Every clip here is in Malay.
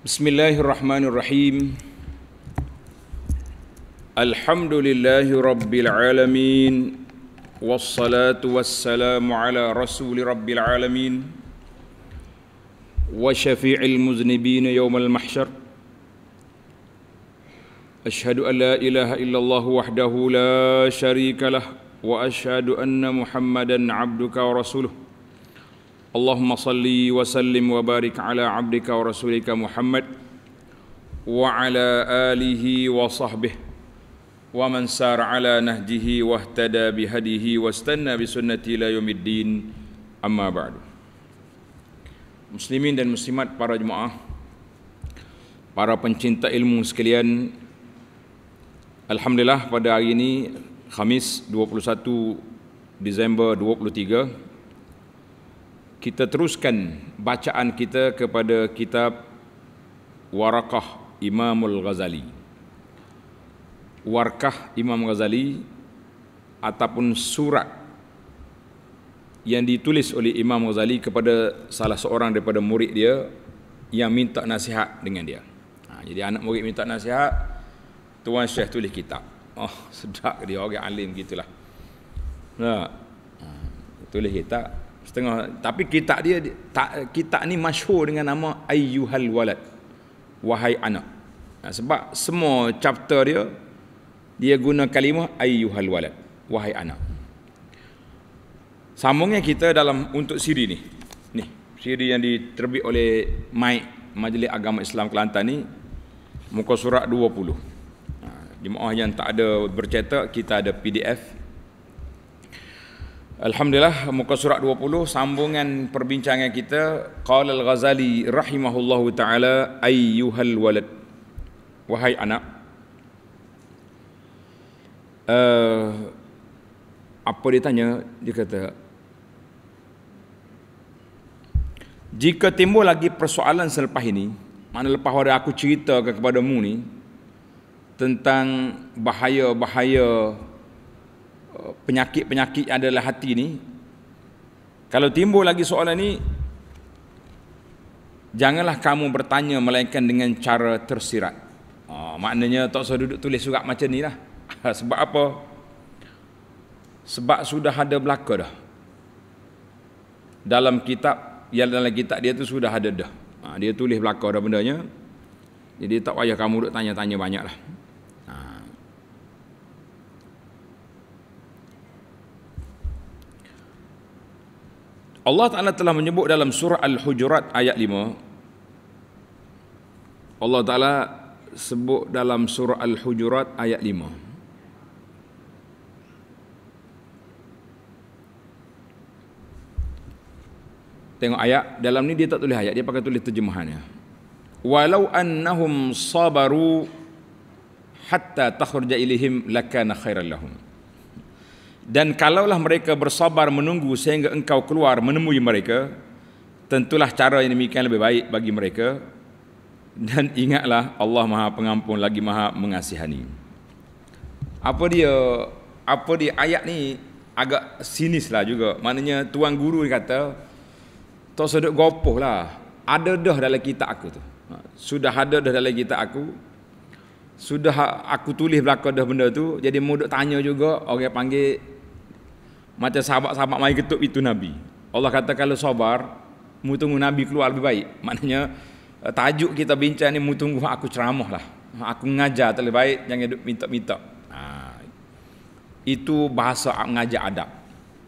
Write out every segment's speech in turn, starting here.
Bismillahirrahmanirrahim. Alhamdulillahi Rabbil Alamin. Wassalatu wassalamu ala Rasuli Rabbil Alamin. Wa syafi'il muznibin yawmal mahsyar. Ashadu an la ilaha illallah wahdahu la syarika lah. Wa ashadu anna muhammadan abduka wa rasuluh. اللهم صل وسلم وبارك على عبدك ورسولك محمد وعلى آله وصحبه ومن سار على نهجه واهتدى بهديه واستنى بسنته إلى يوم الدين أما بعد Muslimin dan muslimat para jemaah Para pencinta ilmu sekalian Alhamdulillah pada hari ini Khamis 21 Disember 23 kita teruskan bacaan kita kepada kitab Warakah Imamul Ghazali. Warkah Imam Ghazali ataupun surat yang ditulis oleh Imam Ghazali kepada salah seorang daripada murid dia yang minta nasihat dengan dia. Ha, jadi anak murid minta nasihat, Tuan Syekh tulis kitab. Oh, sedap dia orang alim gitulah. Ha, tulis kitab setengah. Tapi kitab dia tak kitab ni masyhur dengan nama ayyuhal walad. Wahai anak. Nah, sebab semua chapter dia dia guna kalimah ayyuhal walad. Wahai anak. Sambungnya kita dalam untuk siri ni. Ni siri yang diterbit oleh MAIK Majlis Agama Islam Kelantan ni muka surat 20 nah, jemaah yang tak ada bercetak kita ada PDF Alhamdulillah muka surat 20 sambungan perbincangan kita qala al-Ghazali rahimahullahu taala ayyuhal walad. Wahai anak uh, apa dia tanya? Dia kata jika timbul lagi persoalan selepas ini mana lepas pada aku cerita kepadamu ni tentang bahaya-bahaya penyakit-penyakit yang adalah hati ni kalau timbul lagi soalan ni janganlah kamu bertanya melainkan dengan cara tersirat. Ha, maknanya tak usah duduk tulis surat macam ni lah. Sebab apa? Sebab sudah ada belaka dah. Dalam kitab yang dalam kitab dia tu sudah ada dah. Ha, dia tulis belaka dah bendanya. Jadi tak payah kamu duduk tanya-tanya banyak lah Allah Ta'ala telah menyebut dalam surah Al-Hujurat ayat 5 Allah Ta'ala sebut dalam surah Al-Hujurat ayat 5 Tengok ayat dalam ni dia tak tulis ayat dia pakai tulis terjemahannya. Walau annahum sabaru hatta takhruja ilaihim lakana khairan lahum dan kalaulah mereka bersabar menunggu sehingga engkau keluar menemui mereka, tentulah cara yang demikian lebih baik bagi mereka. Dan ingatlah Allah Maha Pengampun lagi Maha Mengasihani. Apa dia apa dia ayat ni agak sinis lah juga. Maknanya tuan guru kata tak sedut gopoh lah. Ada dah dalam kitab aku tu. Ha, sudah ada dah dalam kitab aku. Sudah aku tulis belakang dah benda tu. Jadi mudah tanya juga orang panggil macam sahabat-sahabat mai ketuk itu Nabi. Allah kata kalau sabar, mu tunggu Nabi keluar lebih baik. Maknanya eh, tajuk kita bincang ni mu tunggu aku ceramah lah. Aku ngajar terlebih baik, jangan duduk minta-minta. Ha. Itu bahasa ngajar adab.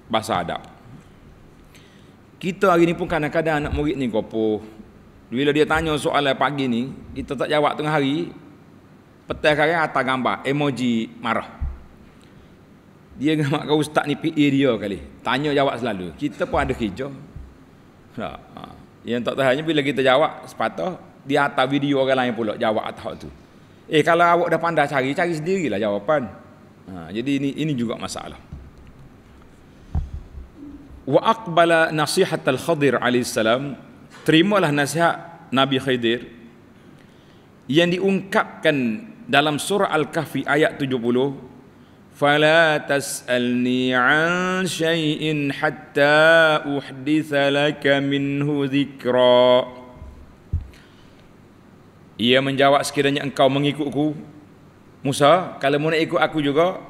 Bahasa adab. Kita hari ni pun kadang-kadang anak murid ni gopoh. Bila dia tanya soalan pagi ni, kita tak jawab tengah hari, petai kali atas gambar, emoji marah. Dia ngamak kau ustaz ni PA dia kali. Tanya jawab selalu. Kita pun ada kerja. Ha, ha. Yang tak tahunya bila kita jawab sepatah dia atas video orang lain pula jawab atas tu. Eh kalau awak dah pandai cari, cari sendirilah jawapan. Ha, jadi ini ini juga masalah. Wa aqbala nasihat al-Khadir alaihi salam, terimalah nasihat Nabi Khidir yang diungkapkan dalam surah Al-Kahfi ayat 70 فلا تسألني عن شيء حتى أحدث لك منه ذكرا ia menjawab sekiranya engkau mengikutku Musa kalau mau nak ikut aku juga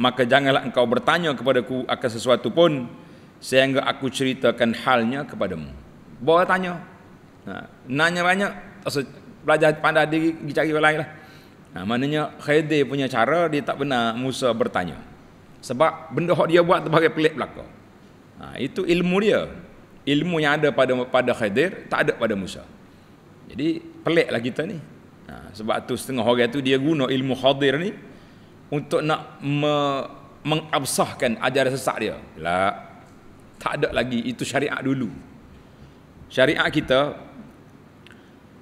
maka janganlah engkau bertanya kepadaku akan sesuatu pun sehingga aku ceritakan halnya kepadamu bawa tanya ha, nanya banyak belajar pandai diri pergi cari orang lain lah ha, maknanya Khidir punya cara dia tak benar Musa bertanya. Sebab benda yang dia buat sebagai pelik belaka. Ha, itu ilmu dia. Ilmu yang ada pada pada Khidir tak ada pada Musa. Jadi peliklah kita ni. Ha, sebab tu setengah orang tu dia guna ilmu Khidir ni untuk nak me, mengabsahkan ajaran sesat dia. Lah tak ada lagi. Itu syariat dulu. Syariat kita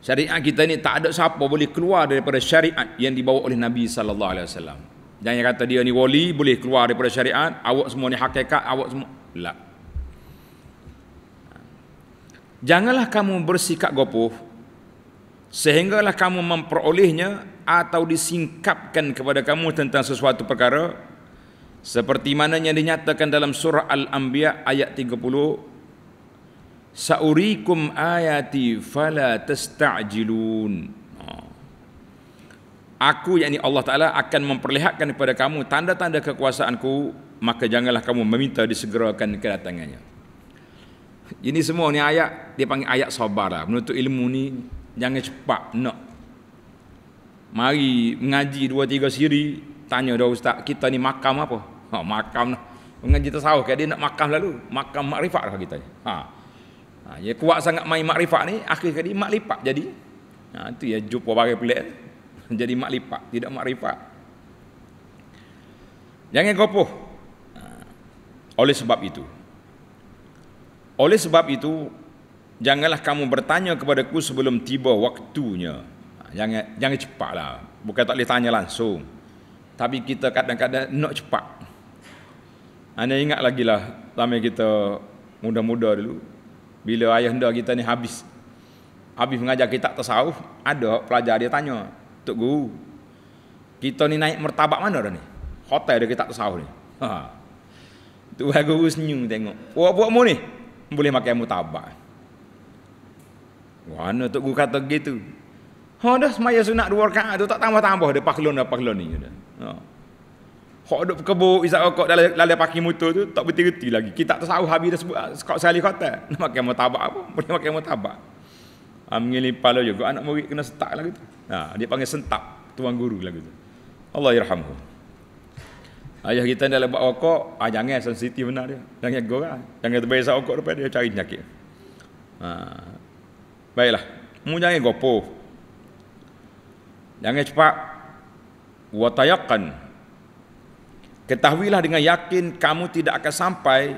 syariat kita ni tak ada siapa boleh keluar daripada syariat yang dibawa oleh Nabi sallallahu alaihi wasallam. Jangan kata dia ni wali boleh keluar daripada syariat awak semua ni hakikat awak semua la. Janganlah kamu bersikap gopoh sehinggalah kamu memperolehnya atau disingkapkan kepada kamu tentang sesuatu perkara seperti mana yang dinyatakan dalam surah Al-Anbiya ayat 30 Sa'urikum ayati fala tasta'jilun. Ha. Aku yakni Allah Taala akan memperlihatkan kepada kamu tanda-tanda kekuasaanku maka janganlah kamu meminta disegerakan kedatangannya. Ini semua ni ayat dia panggil ayat sabar lah. Menuntut ilmu ni jangan cepat nak. Mari mengaji dua tiga siri tanya dah ustaz kita ni makam apa? Ha makam lah. Mengaji tasawuf kan dia nak makam lalu. Makam makrifat lah kita ha ha dia kuat sangat main makrifat ni akhir kali makrifat jadi ha tu ya jumpa barang pelik jadi makrifat tidak makrifat jangan gopoh ha. oleh sebab itu oleh sebab itu Janganlah kamu bertanya kepadaku sebelum tiba waktunya. Ha, jangan jangan cepatlah. Bukan tak boleh tanya langsung. Tapi kita kadang-kadang nak cepat. Anda ingat lagi lah Lama kita muda-muda dulu Bila ayah anda kita ni habis Habis mengajar kita tasawuf Ada pelajar dia tanya Tok Guru Kita ni naik mertabak mana dah ni Hotel dia kita tasawuf ni ha. Tu guru senyum tengok Buat-buatmu ni Boleh makan mertabak mana tok guru kata gitu? Ha dah semaya sunat dua rakaat tu tak tambah-tambah dia paklon dah paklon ni. Ha. Hok duk kebuk isap rokok dalam dalam paki motor tu tak berhenti lagi. Kita tak tahu habis dah sebut ah, sekali sekali kata. Nak makan mutabak apa? Boleh makan mutabak. Ha, mengili pala juga anak murid kena sentak lagi tu. Ha, dia panggil sentak tuan guru lagi tu. Allah yarhamhu. Ayah kita dalam buat rokok, ah, jangan sensitif benar dia. Jangan gorang. Jangan terbiasa rokok depan dia cari penyakit. Ha, Baiklah, mu jangan gopo. Jangan cepat. Wa tayaqqan. Ketahuilah dengan yakin kamu tidak akan sampai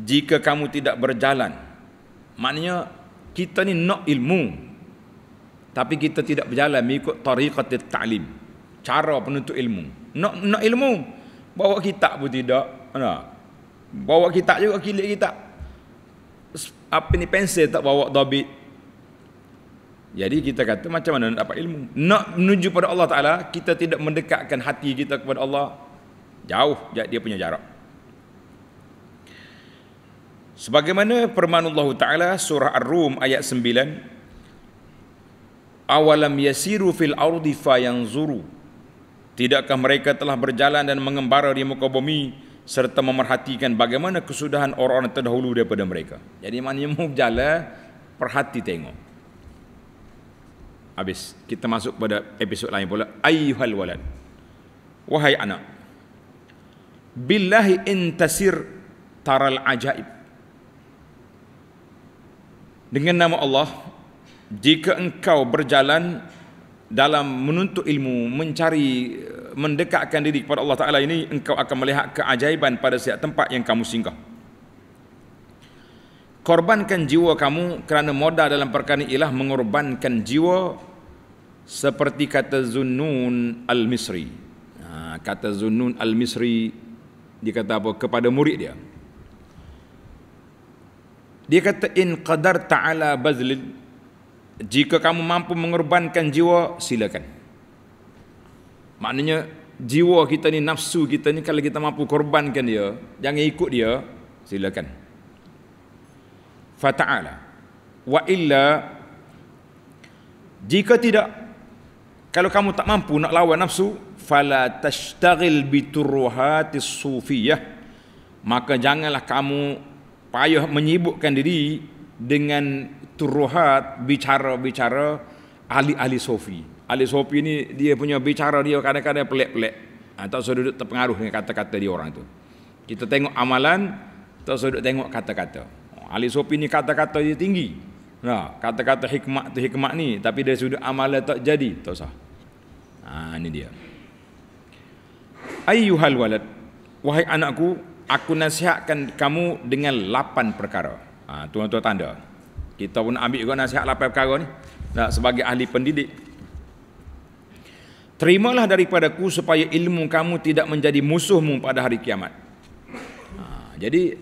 jika kamu tidak berjalan. Maknanya kita ni nak ilmu tapi kita tidak berjalan mengikut tariqat ta'lim. Cara penuntut ilmu. Nak nak ilmu bawa kitab pun tidak. Nah. Bawa kitab juga kilik kitab apa ni pensel tak bawa dabit jadi kita kata macam mana nak dapat ilmu nak menuju pada Allah Ta'ala kita tidak mendekatkan hati kita kepada Allah jauh dia punya jarak sebagaimana firman Allah Ta'ala surah Ar-Rum ayat 9 awalam yasiru fil ardi fayanzuru tidakkah mereka telah berjalan dan mengembara di muka bumi serta memerhatikan bagaimana kesudahan orang-orang terdahulu daripada mereka. Jadi mana yang mau berjalan, perhati tengok. Habis, kita masuk pada episod lain pula. Ayyuhal walad. Wahai anak. Billahi intasir taral ajaib. Dengan nama Allah, jika engkau berjalan dalam menuntut ilmu, mencari mendekatkan diri kepada Allah Taala ini engkau akan melihat keajaiban pada setiap tempat yang kamu singgah. Korbankan jiwa kamu kerana modal dalam perkara ini ialah mengorbankan jiwa seperti kata Zunnun Al-Misri. Ha, kata Zunnun Al-Misri dia kata apa kepada murid dia. Dia kata in qadar ta'ala bazlil jika kamu mampu mengorbankan jiwa silakan. Maknanya jiwa kita ni nafsu kita ni kalau kita mampu korbankan dia, jangan ikut dia, silakan. Fata'ala. Wa illa Jika tidak kalau kamu tak mampu nak lawan nafsu fala tashtaghil bi turuhatis sufiyah maka janganlah kamu payah menyibukkan diri dengan turuhat bicara-bicara ahli-ahli sufi. Ahli sufi ni dia punya bicara dia kadang-kadang pelik-pelik. Ha, tak usah duduk terpengaruh dengan kata-kata dia orang tu. Kita tengok amalan, tak usah duduk tengok kata-kata. Ahli sufi ni kata-kata dia tinggi. Nah, kata-kata hikmat tu hikmat ni tapi dari sudut amalan tak jadi, tak usah. Ha ni dia. Ayyuhal walad, wahai anakku, aku nasihatkan kamu dengan lapan perkara. Ha tuan-tuan tanda. Kita pun ambil juga nasihat lapan perkara ni. Nah, sebagai ahli pendidik. Terimalah daripadaku supaya ilmu kamu tidak menjadi musuhmu pada hari kiamat. Ha, jadi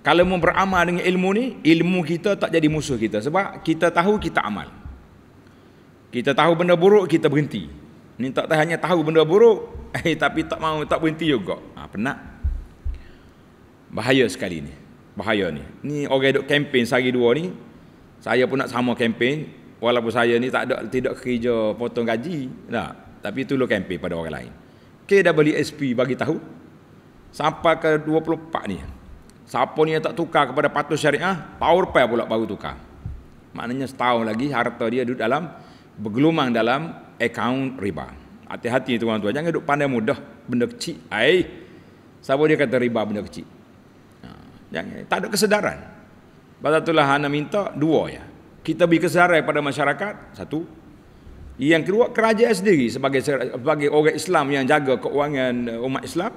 kalau mau beramal dengan ilmu ni, ilmu kita tak jadi musuh kita sebab kita tahu kita amal. Kita tahu benda buruk kita berhenti. Ni tak hanya tahu benda buruk, eh tapi tak mau tak berhenti juga. Ha, penat. Bahaya sekali ni. Bahaya ni. Ni orang duk kempen sehari dua ni. Saya pun nak sama kempen walaupun saya ni tak ada tidak kerja potong gaji, tak. Tapi itu lo kempen pada orang lain. Ke dah beli SP bagi tahu. Sampai ke 24 ni. Siapa ni yang tak tukar kepada patuh syariah, power pay pula baru tukar. Maknanya setahun lagi harta dia duduk dalam bergelumang dalam akaun riba. Hati-hati tuan-tuan, jangan duduk pandai mudah benda kecil. Ai. Siapa dia kata riba benda kecil? Ha, jangan, tak ada kesedaran. Pasal itulah Hana minta dua ya. Kita beri kesedaran pada masyarakat, satu. Yang kedua, kerajaan sendiri sebagai sebagai orang Islam yang jaga keuangan umat Islam,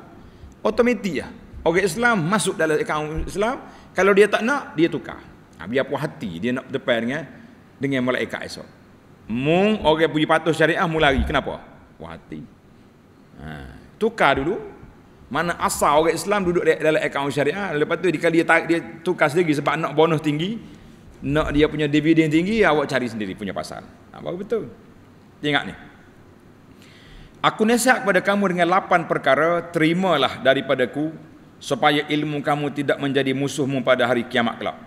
otomatik ya. Orang Islam masuk dalam akaun Islam, kalau dia tak nak, dia tukar. Ha, biar puas hati, dia nak depan dengan dengan malaikat esok. Mung orang punya patuh syariah mulai Kenapa? Puas hati. Ha, tukar dulu. Mana asal orang Islam duduk dalam akaun syariah, lepas tu dia dia, dia tukar sendiri sebab nak bonus tinggi, nak dia punya dividen tinggi, awak cari sendiri punya pasal. Ha, baru betul. Ingat ni. Aku nasihat kepada kamu dengan lapan perkara, terimalah daripadaku supaya ilmu kamu tidak menjadi musuhmu pada hari kiamat kelak.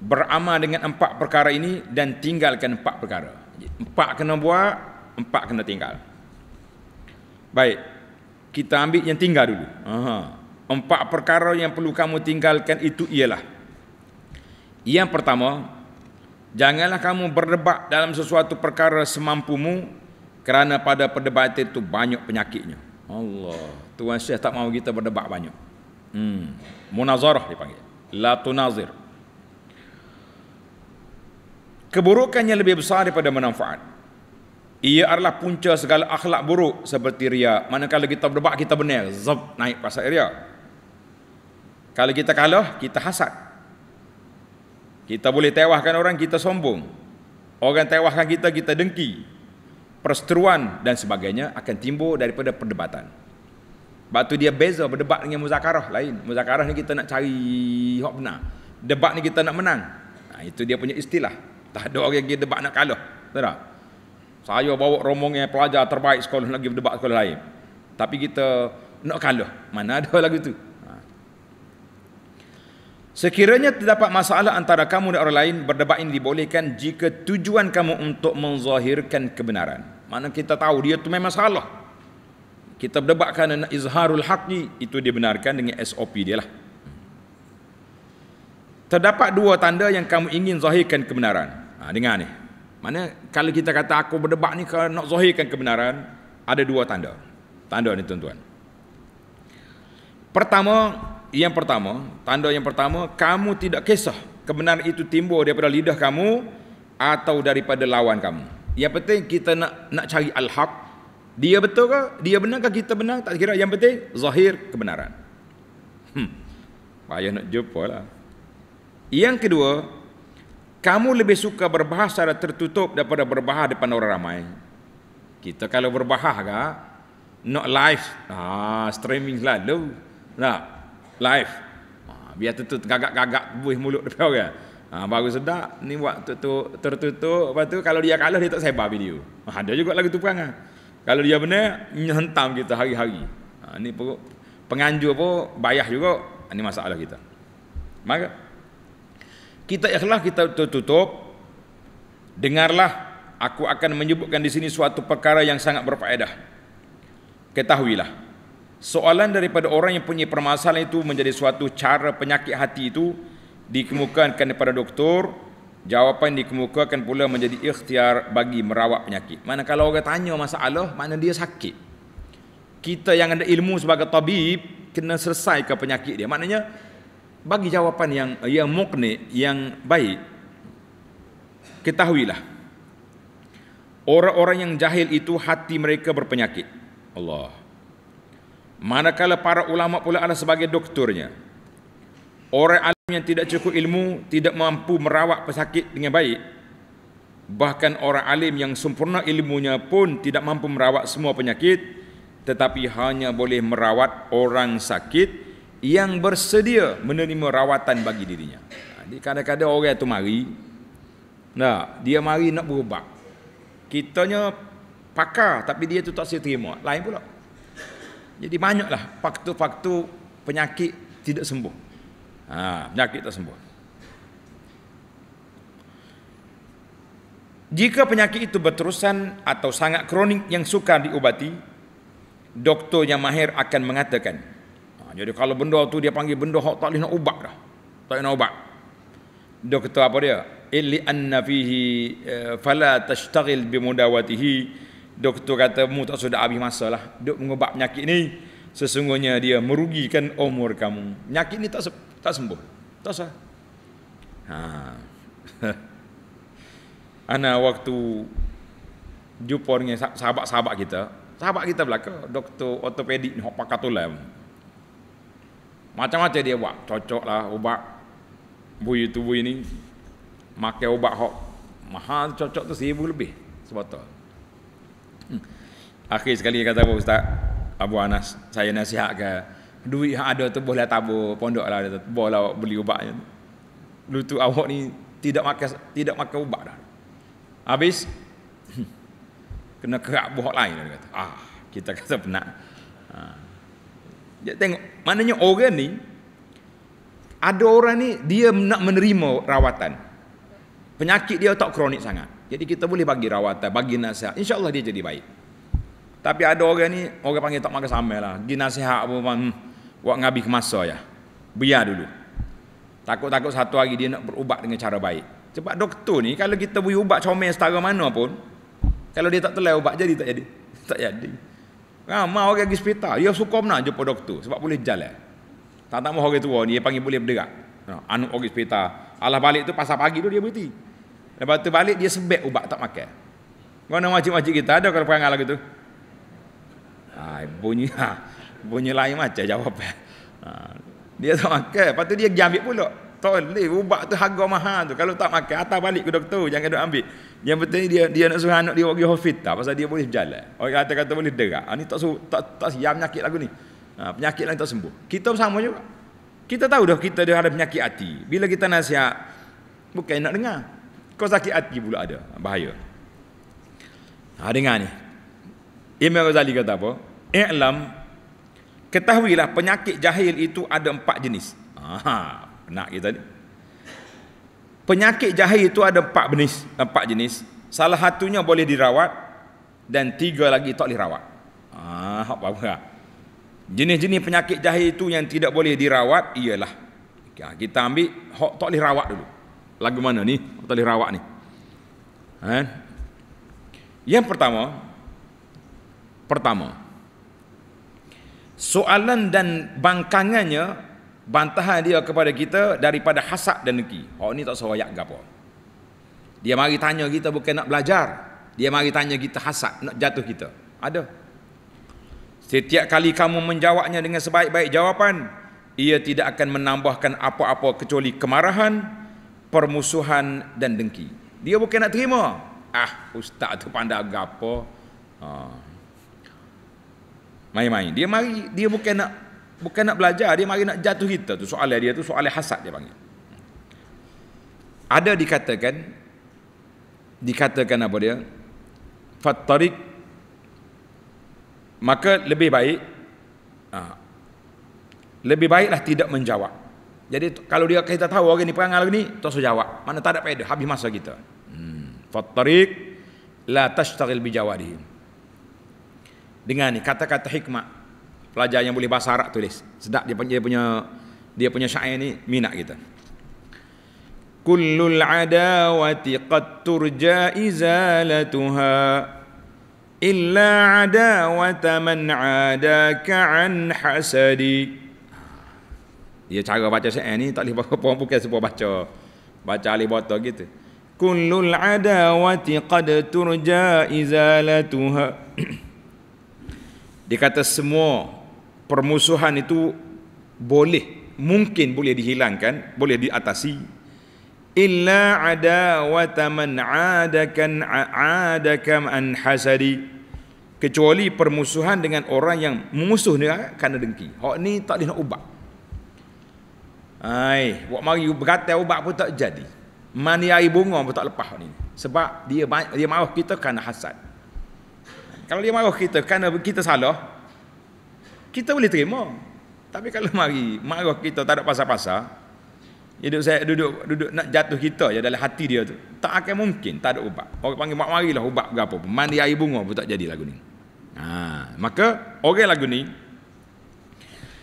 Beramal dengan empat perkara ini dan tinggalkan empat perkara. Empat kena buat, empat kena tinggal. Baik, kita ambil yang tinggal dulu. Aha. Empat perkara yang perlu kamu tinggalkan itu ialah Yang pertama, janganlah kamu berdebat dalam sesuatu perkara semampumu kerana pada perdebatan itu banyak penyakitnya. Allah. Tuan Syekh tak mahu kita berdebat banyak. Hmm. Munazarah dipanggil. La tunazir. Keburukannya lebih besar daripada manfaat. Ia adalah punca segala akhlak buruk seperti ria. Manakala kita berdebat kita benar, zab naik pasal ria. Kalau kita kalah, kita hasad. Kita boleh tewahkan orang, kita sombong. Orang tewahkan kita, kita dengki perseteruan dan sebagainya akan timbul daripada perdebatan. Sebab tu dia beza berdebat dengan muzakarah lain. Muzakarah ni kita nak cari hak benar. Debat ni kita nak menang. Ha, itu dia punya istilah. Tak ada orang yang debat nak kalah. Tak Saya bawa rombongan pelajar terbaik sekolah lagi berdebat sekolah lain. Tapi kita nak kalah. Mana ada lagu tu? Ha. Sekiranya terdapat masalah antara kamu dan orang lain, berdebat ini dibolehkan jika tujuan kamu untuk menzahirkan kebenaran. Mana kita tahu dia tu memang salah. Kita berdebat kerana izharul haqi itu dibenarkan dengan SOP dia lah. Terdapat dua tanda yang kamu ingin zahirkan kebenaran. Ha, dengar ni. Mana kalau kita kata aku berdebat ni kerana nak zahirkan kebenaran, ada dua tanda. Tanda ni tuan-tuan. Pertama, yang pertama, tanda yang pertama, kamu tidak kisah kebenaran itu timbul daripada lidah kamu atau daripada lawan kamu. Yang penting kita nak nak cari al-haq, dia betul ke? Dia benar ke kita benar? Tak kira. Yang penting, zahir kebenaran. Hmm. Payah nak jumpa lah. Yang kedua, kamu lebih suka berbahas secara tertutup daripada berbahas depan orang ramai. Kita kalau berbahas ke, not live, ah, streaming selalu. Nak, live. Ah, biar tutup gagak-gagak buih mulut depan orang. Ha, baru sedap ni buat tertutup, tertutup lepas tu kalau dia kalah dia tak sebar video ha, ada juga lagu tu perangai kalau dia benar, hentam kita hari-hari. Ha, ini penganjur pun bayar juga. Ini ha, masalah kita. Maka kita ikhlas kita tutup. Dengarlah aku akan menyebutkan di sini suatu perkara yang sangat berfaedah. Ketahuilah, soalan daripada orang yang punya permasalahan itu menjadi suatu cara penyakit hati itu dikemukakan kepada doktor, jawapan dikemukakan pula menjadi ikhtiar bagi merawat penyakit. Mana kalau orang tanya masalah, mana dia sakit. Kita yang ada ilmu sebagai tabib kena selesaikan penyakit dia. Maknanya bagi jawapan yang yang mukni, yang baik. Ketahuilah Orang-orang yang jahil itu hati mereka berpenyakit. Allah. Manakala para ulama pula adalah sebagai doktornya. Orang alim yang tidak cukup ilmu tidak mampu merawat pesakit dengan baik. Bahkan orang alim yang sempurna ilmunya pun tidak mampu merawat semua penyakit tetapi hanya boleh merawat orang sakit yang bersedia menerima rawatan bagi dirinya. Jadi kadang-kadang orang itu mari. Nah, dia mari nak berubat kitanya pakar tapi dia tu tak siap terima. Lain pula. Jadi banyaklah faktor-faktor penyakit tidak sembuh. Ha, penyakit tak sembuh. Jika penyakit itu berterusan atau sangat kronik yang sukar diubati doktor yang mahir akan mengatakan ha, jadi kalau benda tu dia panggil benda tak boleh nak ubat dah. Tak boleh nak ubat. Doktor apa dia? Illi anna fihi uh, fala tashtaghil bi mudawatihi doktor kata mu tak sudah habis masa lah duk mengubat penyakit ni sesungguhnya dia merugikan umur kamu. Penyakit ni tak tak sembuh. Tak sah. Ha. Ana waktu jumpa dengan sahabat-sahabat kita sahabat kita belaka doktor ortopedik ni hok pakatulam macam-macam dia buat. Cocok lah ubat. Bui tu bui ni makan ubat hok. Mahal cocok tu seribu lebih sebotol. Hmm. akhir sekali kata apa ustaz? Abu Anas saya nasihat ke duit yang ada tu boleh tabur pondok lah boleh beli ubatnya dulu tu awak ni tidak makan tidak makan ubat dah. Habis hmm, kena kerak buah lain dia kata. Ah kita kata penat. Ha. dia tengok maknanya orang ni ada orang ni dia nak menerima rawatan penyakit dia tak kronik sangat. Jadi kita boleh bagi rawatan, bagi nasihat. InsyaAllah dia jadi baik. Tapi ada orang ni, orang panggil tak makan sama lah. Gi nasihat pun, hmm, buat ngabih masa ya. Biar dulu. Takut-takut satu hari dia nak berubat dengan cara baik. Sebab doktor ni, kalau kita beri ubat comel setara mana pun, kalau dia tak telai ubat, jadi tak jadi. Tak jadi. Ramai orang pergi hospital, dia suka nak jumpa doktor sebab boleh jalan. Tak tak mahu orang tua ni, dia panggil boleh berderak. Anu pergi hospital. Allah balik tu pasal pagi tu dia berhenti. Lepas tu balik dia sebek ubat tak makan. Mana macam-macam kita ada kalau perangai lagu tu? Ha, bunyi ha, bunyi lain macam jawab. Ha, dia tak makan, lepas tu dia ambil pula. Boleh, ubat tu harga mahal tu. Kalau tak makan, atas balik ke doktor, jangan duk ambil. Yang penting dia dia nak suruh anak dia pergi hospital pasal dia boleh berjalan. Orang kata kata boleh derak. Ha, ni tak suruh, tak tak siap penyakit lagu ni. Ha, penyakit lain tak sembuh. Kita sama juga. Kita tahu dah kita ada penyakit hati. Bila kita nasihat, bukan nak dengar. Kau sakit hati pula ada. Bahaya. Ha, dengar ni. Imam Ghazali kata apa? I'lam ketahuilah penyakit jahil itu ada empat jenis. Ha, nak kita ni. Penyakit jahil itu ada empat jenis, empat jenis. Salah satunya boleh dirawat dan tiga lagi tak boleh rawat. Ah, apa apa. Jenis-jenis penyakit jahil itu yang tidak boleh dirawat ialah kita ambil hok tak boleh rawat dulu lagu mana ni tali rawak ni ha? yang pertama pertama soalan dan bangkangannya bantahan dia kepada kita daripada hasad dan dengki oh ni tak seroyak gapo dia mari tanya kita bukan nak belajar dia mari tanya kita hasad nak jatuh kita ada setiap kali kamu menjawabnya dengan sebaik-baik jawapan ia tidak akan menambahkan apa-apa kecuali kemarahan permusuhan dan dengki. Dia bukan nak terima. Ah, ustaz tu pandai gapo. Ha. Main-main. Dia mari dia bukan nak bukan nak belajar, dia mari nak jatuh kita tu soalan dia tu soalan hasad dia panggil. Ada dikatakan dikatakan apa dia? Fattariq maka lebih baik ha, lebih baiklah tidak menjawab jadi kalau dia kita tahu orang ni perangai lagi ni, tak usah jawab. Mana tak ada faedah, habis masa kita. Hmm. Fattariq la tashtagil bi jawarihim dengan ni kata-kata hikmah pelajar yang boleh bahasa Arab tulis. Sedap dia punya dia punya dia punya syair ni minat kita. Kullul adawati qad turja izalatuha illa adawata man adaka an hasadi. Dia cara baca syair ni tak boleh bukan sebuah baca. Baca alif botol gitu. Kullul adawati qad turja izalatuha. Dia kata semua permusuhan itu boleh mungkin boleh dihilangkan boleh diatasi. Illa adawata man adakan adakam an hasadi. Kecuali permusuhan dengan orang yang memusuh dia kerana dengki. Hak ni tak boleh nak ubah. Ai buat mari berkata ubah pun tak jadi. Mani air bunga pun tak lepas ni. Sebab dia dia marah kita kerana hasad. Kalau dia marah kita kerana kita salah, kita boleh terima. Tapi kalau mari marah kita tak ada pasal-pasal, duduk saya duduk duduk nak jatuh kita ya dalam hati dia tu. Tak akan mungkin, tak ada ubat. Orang panggil mak marilah ubat berapa pun. Mandi air bunga pun tak jadi lagu ni. Ha, maka orang lagu ni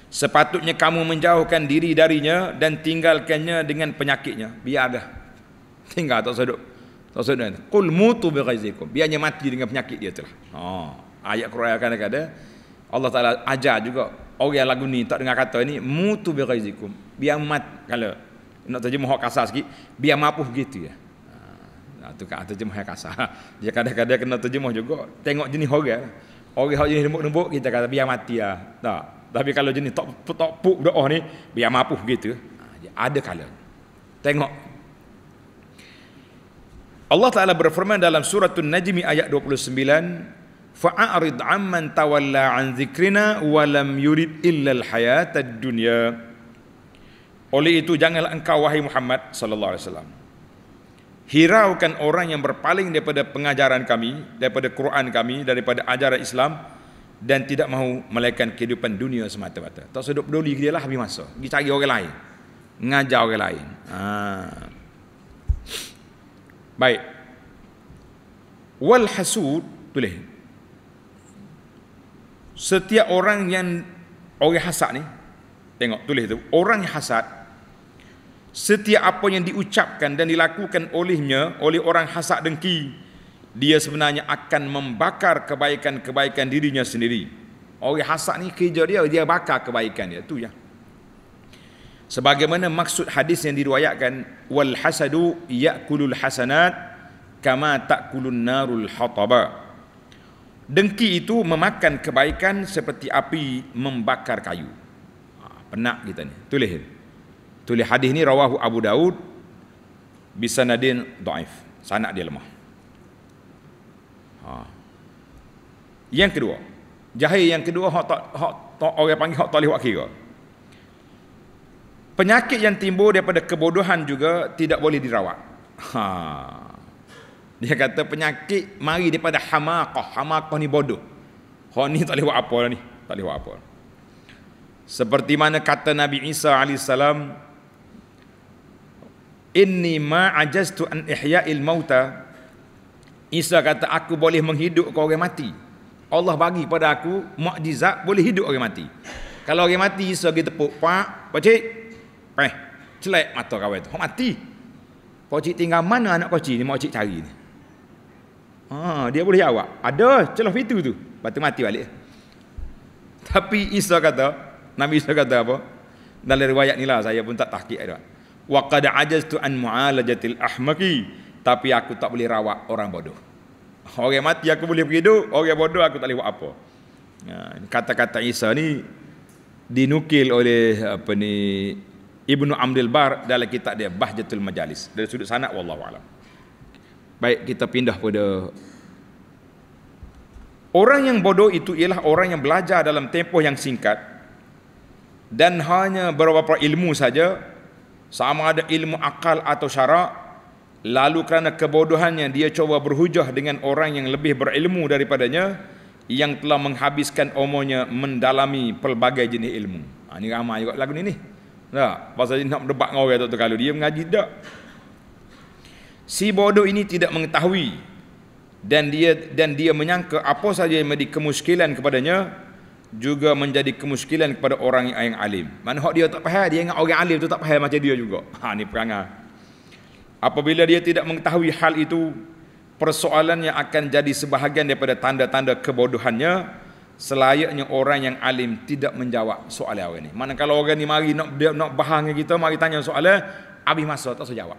sepatutnya kamu menjauhkan diri darinya dan tinggalkannya dengan penyakitnya. Biar dah tinggal tak sedut tak sedut qul mutu bi ghaizikum biarnya mati dengan penyakit dia itulah ha ayat Quran akan ada Allah Taala ajar juga orang lagu ni tak dengar kata ni mutu bi ghaizikum. Biar mat kalau nak terjemah kasar sikit biar mapuh gitu ya. Ha tu kan terjemah kasar. Dia kadang-kadang kena terjemah juga. Tengok jenis orang orang yang jenis lembut-lembut kita kata biar mati ya tak. Tapi kalau jenis tak tak puk doa ni biar mapuh gitu. Ha, ada kala tengok. Allah Taala berfirman dalam surah An-Najm ayat 29, "Fa'arid 'amman tawalla 'an dzikrina wa lam yurid illa al-hayata ad-dunya." Oleh itu janganlah engkau wahai Muhammad sallallahu alaihi wasallam hiraukan orang yang berpaling daripada pengajaran kami, daripada Quran kami, daripada ajaran Islam dan tidak mahu melainkan kehidupan dunia semata-mata. Tak sedap peduli dia lah habis masa. Pergi cari orang lain. Ngajar orang lain. Ha. Baik. Wal hasud tulis. Setiap orang yang orang hasad ni tengok tulis tu orang yang hasad setiap apa yang diucapkan dan dilakukan olehnya oleh orang hasad dengki dia sebenarnya akan membakar kebaikan-kebaikan dirinya sendiri. Orang hasad ni kerja dia dia bakar kebaikan dia. Tu ya sebagaimana maksud hadis yang diriwayatkan wal hasadu yakulul hasanat kama takulun narul hataba dengki itu memakan kebaikan seperti api membakar kayu. Ha, penak kita ni. Tulis tulis hadis ni rawahu Abu Daud bisanadin dhaif sanad dia lemah. Ha. yang kedua. Jahil yang kedua hak tak hak orang panggil hak talih wakil Penyakit yang timbul daripada kebodohan juga tidak boleh dirawat. Ha. Dia kata penyakit mari daripada hamaqah. Hamaqah ni bodoh. Ha ni tak boleh buat apa lah ni. Tak boleh buat apa. Seperti mana kata Nabi Isa AS. Inni ma ajaztu an ihya'il mauta. Isa kata aku boleh menghidupkan orang mati. Allah bagi pada aku mukjizat boleh hidup orang mati. Kalau orang mati Isa pergi tepuk, pak, pakcik, Eh, celek mata kawan tu. Hok mati. Pak cik tinggal mana anak kau cik ni mak cik cari ni. Ha, dia boleh jawab. Ada celah pintu tu. Lepas mati balik. Tapi Isa kata, Nabi Isa kata apa? Dalam riwayat ni lah saya pun tak tahqiq ada. Wa qad ajaztu an mu'alajatil ahmaqi, tapi aku tak boleh rawat orang bodoh. Orang mati aku boleh pergi hidup, orang bodoh aku tak boleh buat apa. Ha, kata-kata Isa ni dinukil oleh apa ni Ibnu Amdil Bar dalam kitab dia Bahjatul Majalis dari sudut sanad wallahu alam. Baik kita pindah pada orang yang bodoh itu ialah orang yang belajar dalam tempoh yang singkat dan hanya beberapa ilmu saja sama ada ilmu akal atau syarak lalu kerana kebodohannya dia cuba berhujah dengan orang yang lebih berilmu daripadanya yang telah menghabiskan umurnya mendalami pelbagai jenis ilmu. Ha, ini ramai juga lagu ni ni. Tak, pasal nak berdebat dengan orang tu kalau dia mengaji tak. Si bodoh ini tidak mengetahui dan dia dan dia menyangka apa saja yang menjadi kemuskilan kepadanya juga menjadi kemuskilan kepada orang yang, yang alim. Mana hak dia tak faham, dia ingat orang alim tu tak faham macam dia juga. Ha ni perangai. Apabila dia tidak mengetahui hal itu, persoalan yang akan jadi sebahagian daripada tanda-tanda kebodohannya selayaknya orang yang alim tidak menjawab soalan orang ni. Mana kalau orang ni mari nak nak bahang kita, mari tanya soalan, habis masa tak usah jawab.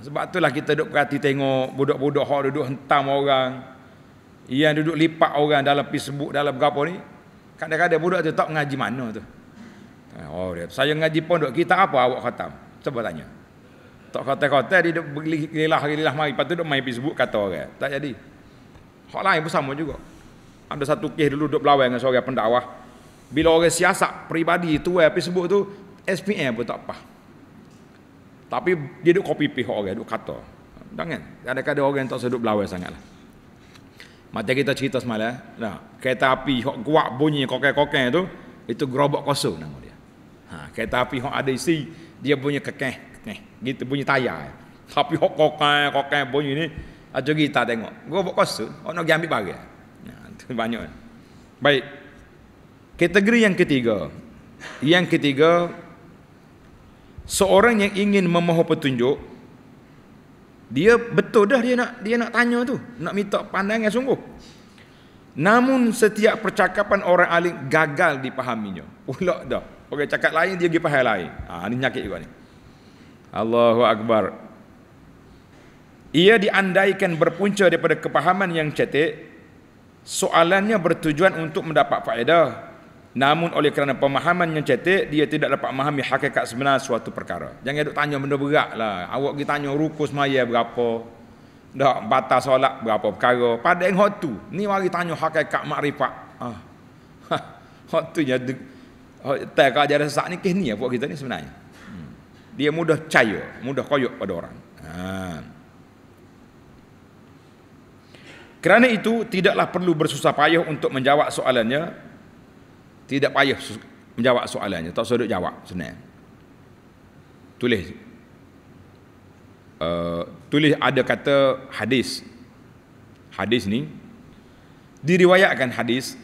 Sebab itulah kita duduk perhati tengok budak-budak hak duduk hentam orang. Yang duduk lipat orang dalam Facebook dalam berapa ni. Kadang-kadang budak tu tak ngaji mana tu. Ha, oh dia, saya ngaji pun duk kita apa awak khatam? Cuba tanya. Tak kata-kata dia duduk gelilah-gelilah mari lepas tu duduk main Facebook kata orang. Tak jadi. Hak lain pun sama juga. Ada satu kes dulu duduk belawai dengan seorang pendakwah. Bila orang siasat peribadi tu Facebook tu SPM pun tak apa. Tapi dia duk copy paste orang, duk kata. Jangan. Kadang-kadang orang tak sedut belawai sangatlah. Macam kita cerita semalam, nah, kereta api hok kuat bunyi kokek-kokek tu, itu gerobak kosong nama dia. Ha, kereta api hok ada isi, dia bunyi kekeh, kekeh. Gitu bunyi tayar. Tapi hok kokek-kokek bunyi ni, aja kita tengok. Gerobak kosong, hok nak ambil barang. Nah, tu banyak. Baik. Kategori yang ketiga. Yang ketiga, seorang yang ingin memohon petunjuk dia betul dah dia nak dia nak tanya tu nak minta pandangan sungguh. Namun setiap percakapan orang alim gagal dipahaminya. Pula dah. Orang cakap lain dia pergi faham lain. Ha ni nyakit juga ni. Allahu akbar. Ia diandaikan berpunca daripada kepahaman yang cetek soalannya bertujuan untuk mendapat faedah Namun oleh kerana pemahaman yang cetek Dia tidak dapat memahami hakikat sebenar suatu perkara. Jangan duk tanya benda berat lah. Awak pergi tanya rukus maya berapa Dah batas solat berapa perkara. Pada yang hot tu Ni mari tanya hakikat makrifat. Ah. Hot tu jadi Tak kau ajar sesak ni Kes ni apa kita ni sebenarnya. Hmm. Dia mudah percaya Mudah koyok pada orang. Ha. Kerana itu tidaklah perlu bersusah payah untuk menjawab soalannya tidak payah menjawab soalannya. Tak usah jawab senang tulis. Uh, tulis ada kata hadis. Hadis ni diriwayatkan hadis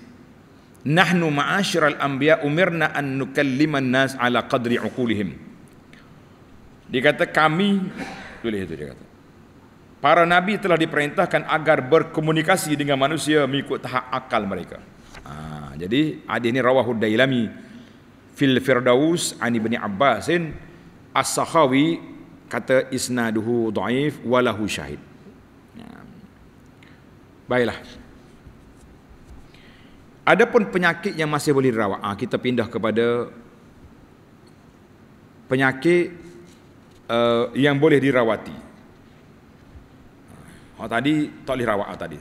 nahnu ma'asyiral anbiya umirna an nukalliman nas ala qadri uqulihim. Dia kata kami tulis itu dia kata para nabi telah diperintahkan agar berkomunikasi dengan manusia mengikut tahap akal mereka jadi hadis ni rawahu Dailami fil Firdaus an Ibni Abbasin As-Sakhawi kata isnaduhu dhaif walahu syahid. Ya. Baiklah. Adapun penyakit yang masih boleh dirawat, ah kita pindah kepada penyakit uh, yang boleh dirawati. Oh tadi tak boleh rawat ah, tadi.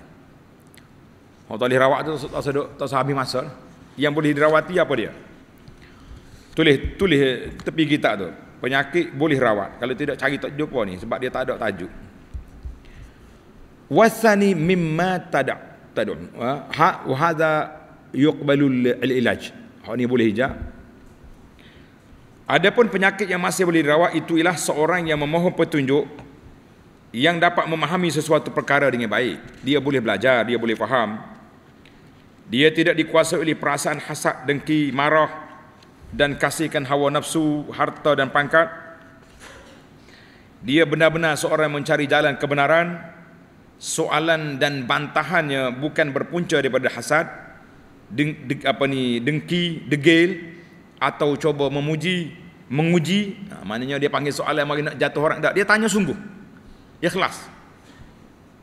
Orang tak boleh rawat tu tak seduk tak habis masa. Yang boleh dirawati apa dia? Tulis tulis tepi kitab tu. Penyakit boleh rawat. Kalau tidak cari tak jumpa ni sebab dia tak ada tajuk. Wasani mimma tada tadun. Ha wa hadha yuqbalu al-ilaj. Hak ni boleh hijab. Adapun penyakit yang masih boleh dirawat itu ialah seorang yang memohon petunjuk yang dapat memahami sesuatu perkara dengan baik. Dia boleh belajar, dia boleh faham, dia tidak dikuasai oleh perasaan hasad, dengki, marah dan kasihkan hawa nafsu, harta dan pangkat. Dia benar-benar seorang yang mencari jalan kebenaran. Soalan dan bantahannya bukan berpunca daripada hasad, deng, de, apa ni, dengki, degil atau coba memuji, menguji. Nah, maknanya dia panggil soalan mari nak jatuh orang tak. Dia tanya sungguh. Ikhlas.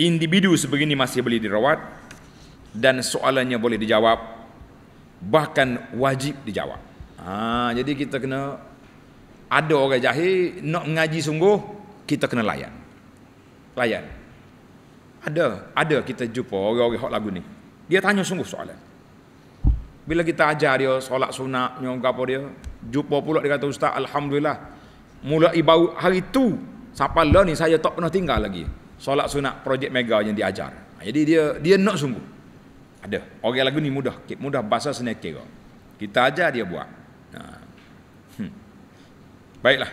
Individu sebegini masih boleh dirawat dan soalannya boleh dijawab bahkan wajib dijawab. Ha, jadi kita kena ada orang jahil nak mengaji sungguh kita kena layan. Layan. Ada ada kita jumpa orang-orang hak lagu ni. Dia tanya sungguh soalan. Bila kita ajar dia solat sunat nyong apa dia jumpa pula dia kata ustaz alhamdulillah mulai baru hari tu sampai lah ni saya tak pernah tinggal lagi. Solat sunat projek mega yang diajar jadi dia dia nak sungguh ada. Orang lagu ni mudah. Mudah bahasa senang kira. Kita ajar dia buat. Ha. Hmm. Baiklah.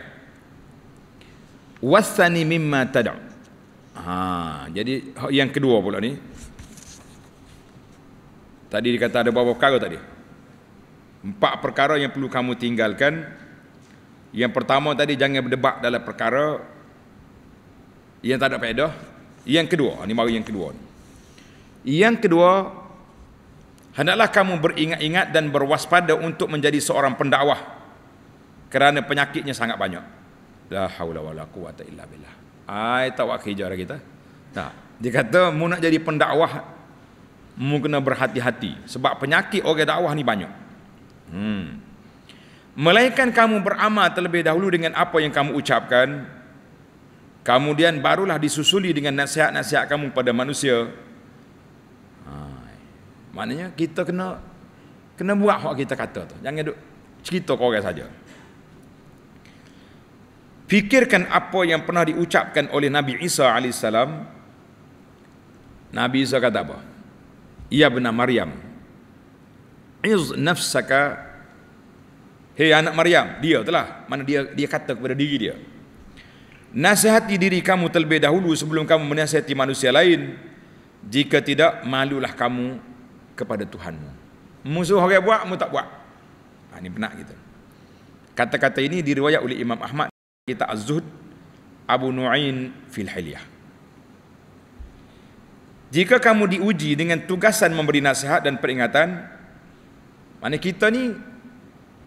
Wasani mimma tada'. Ha, jadi yang kedua pula ni. Tadi dikata ada beberapa perkara tadi. Empat perkara yang perlu kamu tinggalkan. Yang pertama tadi jangan berdebat dalam perkara yang tak ada faedah. Yang kedua, ni baru yang kedua. Yang kedua, hendaklah kamu beringat-ingat dan berwaspada untuk menjadi seorang pendakwah kerana penyakitnya sangat banyak. La haula wala quwata illa billah. Ai tak wak kerja kita. Tak. Dia kata mu nak jadi pendakwah mu kena berhati-hati sebab penyakit orang dakwah ni banyak. Hmm. Melainkan kamu beramal terlebih dahulu dengan apa yang kamu ucapkan Kemudian barulah disusuli dengan nasihat-nasihat kamu pada manusia. Maknanya kita kena kena buat apa kita kata tu. Jangan duk cerita kau orang saja. Fikirkan apa yang pernah diucapkan oleh Nabi Isa AS. Nabi Isa kata apa? Ya benar Maryam. Iz nafsaka. Hei anak Maryam. Dia telah. Mana dia dia kata kepada diri dia. Nasihati diri kamu terlebih dahulu sebelum kamu menasihati manusia lain. Jika tidak, malulah kamu kepada Tuhanmu. Musuh orang buat, kamu tak buat. Ha, ini benar kita. Kata-kata ini diriwayat oleh Imam Ahmad kita Az-Zuhd Abu Nu'ain fil Hilyah. Jika kamu diuji dengan tugasan memberi nasihat dan peringatan, mana kita ni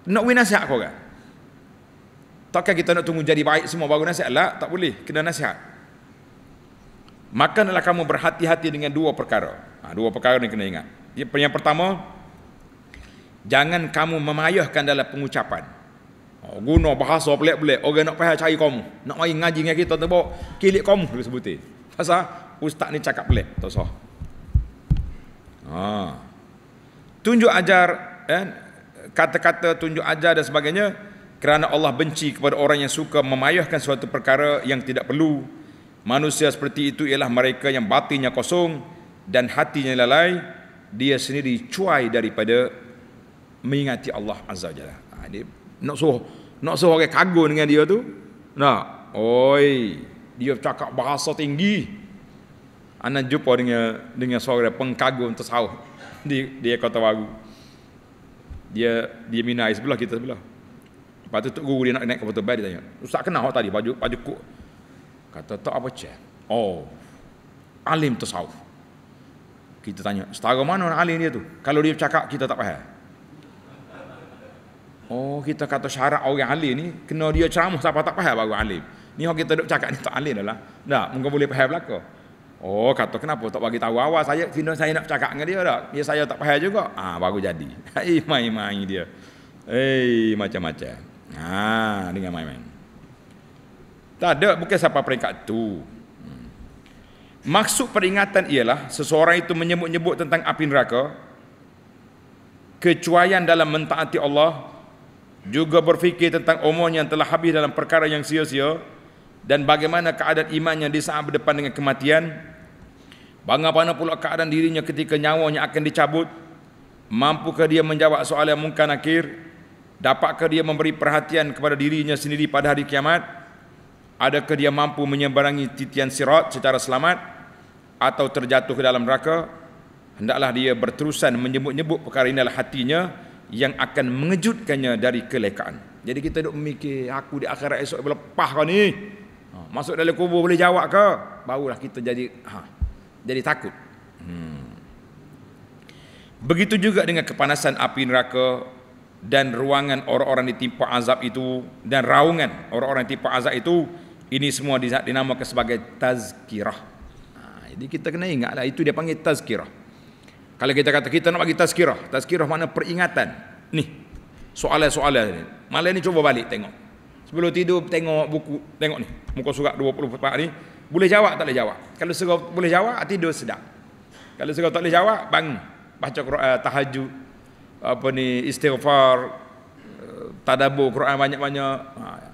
nak beri nasihat kau kan? Takkan kita nak tunggu jadi baik semua baru nasihat? lah, tak boleh. Kena nasihat. Maka adalah kamu berhati-hati dengan dua perkara. Ha, dua perkara ni kena ingat. Yang pertama, jangan kamu memayahkan dalam pengucapan. Oh, guna bahasa pelik-pelik. Orang nak payah cari kamu. Nak main ngaji dengan kita, tu bawa kilik kamu. Dia sebutin. Pasal ustaz ni cakap pelik. Tak sah. Ha. Tunjuk ajar, eh, kata-kata tunjuk ajar dan sebagainya, kerana Allah benci kepada orang yang suka memayahkan suatu perkara yang tidak perlu manusia seperti itu ialah mereka yang batinnya kosong dan hatinya lalai dia sendiri cuai daripada mengingati Allah Azza wa Jalla ha, dia nak suruh nak suruh orang kagum dengan dia tu nak oi dia cakap bahasa tinggi ana jumpa dengan dengan seorang pengkagum tasawuf di di kota baru dia dia minai sebelah kita sebelah Lepas tu Tok Guru dia nak naik ke motorbike dia tanya. Ustaz kenal awak tadi baju baju kuk. Kata tak apa cik. Oh. Alim tasawuf. Kita tanya, setara mana alim dia tu? Kalau dia cakap kita tak faham. Oh, kita kata syarat orang alim ni kena dia ceramah siapa tak faham baru alim. Ni orang kita duk cakap ni tak alim lah. Tak, mungkin boleh faham belaka. Oh, kata kenapa tak bagi tahu awal saya sini saya nak cakap dengan dia tak? Dia saya tak faham juga. Ah, baru jadi. Hai main-main dia. Eh, macam-macam. Ha, dengan main-main. Tak ada, bukan siapa peringkat tu. Maksud peringatan ialah seseorang itu menyebut-nyebut tentang api neraka, kecuaian dalam mentaati Allah, juga berfikir tentang umur yang telah habis dalam perkara yang sia-sia, dan bagaimana keadaan imannya di saat berdepan dengan kematian, bagaimana pula keadaan dirinya ketika nyawanya akan dicabut, mampukah dia menjawab soalan mungkar nakir, Dapatkah dia memberi perhatian kepada dirinya sendiri pada hari kiamat? Adakah dia mampu menyeberangi titian sirat secara selamat atau terjatuh ke dalam neraka? Hendaklah dia berterusan menyebut-nyebut perkara ini adalah hatinya yang akan mengejutkannya dari kelekaan. Jadi kita duk memikir aku di akhirat esok boleh lepas kau ni. Ha, masuk dalam kubur boleh jawab ke? Barulah kita jadi ha, jadi takut. Hmm. Begitu juga dengan kepanasan api neraka dan ruangan orang-orang ditimpa azab itu dan raungan orang-orang ditimpa azab itu ini semua dinamakan sebagai tazkirah. Ha, jadi kita kena ingatlah itu dia panggil tazkirah. Kalau kita kata kita nak bagi tazkirah, tazkirah mana peringatan. Ni soalan-soalan ni. Malam ni cuba balik tengok. Sebelum tidur tengok buku, tengok ni. Muka surat 24 ni. Boleh jawab tak boleh jawab. Kalau serau boleh jawab, tidur sedap. Kalau serau tak boleh jawab, bangun. Baca Quran, tahajud, apa ni istighfar tadabbur Quran banyak-banyak ha.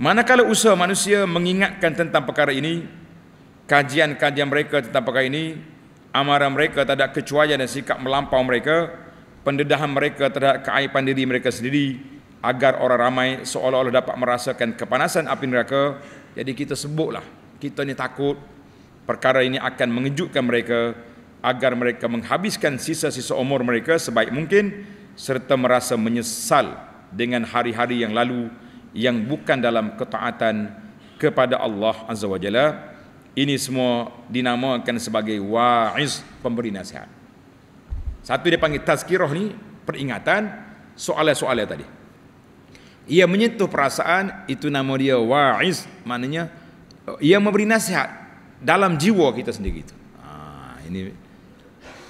Manakala usaha manusia mengingatkan tentang perkara ini kajian-kajian mereka tentang perkara ini amaran mereka terhadap kecuaian dan sikap melampau mereka pendedahan mereka terhadap keaiban diri mereka sendiri agar orang ramai seolah-olah dapat merasakan kepanasan api neraka. Jadi kita sebutlah kita ni takut perkara ini akan mengejutkan mereka agar mereka menghabiskan sisa-sisa umur mereka sebaik mungkin serta merasa menyesal dengan hari-hari yang lalu yang bukan dalam ketaatan kepada Allah Azza wa Jalla ini semua dinamakan sebagai wa'iz pemberi nasihat. Satu dia panggil tazkirah ni peringatan soalan-soalan tadi. Ia menyentuh perasaan itu nama dia wa'iz maknanya ia memberi nasihat dalam jiwa kita sendiri itu. Ha, ini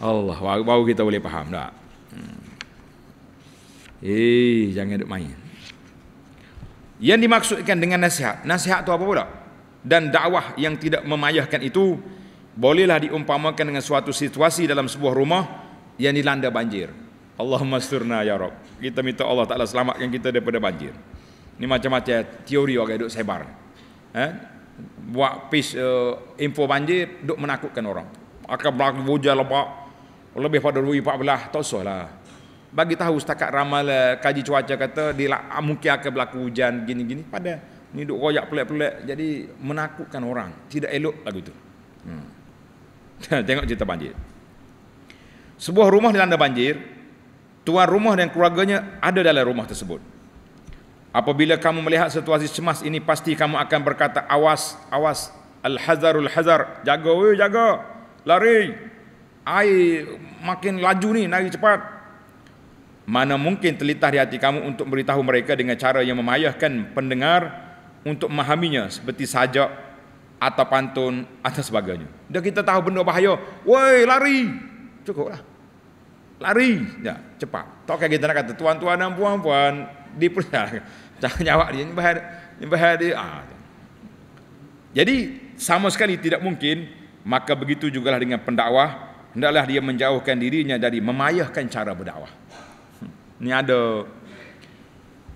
Allah baru kita boleh faham tak hmm. eh jangan duk main yang dimaksudkan dengan nasihat nasihat tu apa pula dan dakwah yang tidak memayahkan itu bolehlah diumpamakan dengan suatu situasi dalam sebuah rumah yang dilanda banjir Allahumma sturna ya Rabb kita minta Allah Ta'ala selamatkan kita daripada banjir. Ini macam-macam teori orang duduk sebar. Eh? Buat pis uh, info banjir, duduk menakutkan orang. Akan berlaku hujan lebat. Lebih pada 2014, tak usah lah. Bagi tahu setakat ramal uh, kaji cuaca kata, dia mungkin akan berlaku hujan gini-gini. Pada ni duduk royak pelik-pelik. Jadi menakutkan orang. Tidak elok lagu itu. Hmm. Tengok cerita banjir. Sebuah rumah dilanda banjir, tuan rumah dan keluarganya ada dalam rumah tersebut. Apabila kamu melihat situasi cemas ini pasti kamu akan berkata awas awas al hazarul hazar jaga weh jaga lari air makin laju ni lari cepat mana mungkin terlitah di hati kamu untuk beritahu mereka dengan cara yang memayahkan pendengar untuk memahaminya seperti sajak atau pantun atau sebagainya. Dah kita tahu benda bahaya, woi lari. Cukuplah. Lari. Ya cepat. Tak kayak kita nak kata tuan-tuan dan puan-puan di jawab dia ni bahaya ni bahaya dia. Ah. jadi sama sekali tidak mungkin. Maka begitu jugalah dengan pendakwah. Hendaklah dia menjauhkan dirinya dari memayahkan cara berdakwah ni ada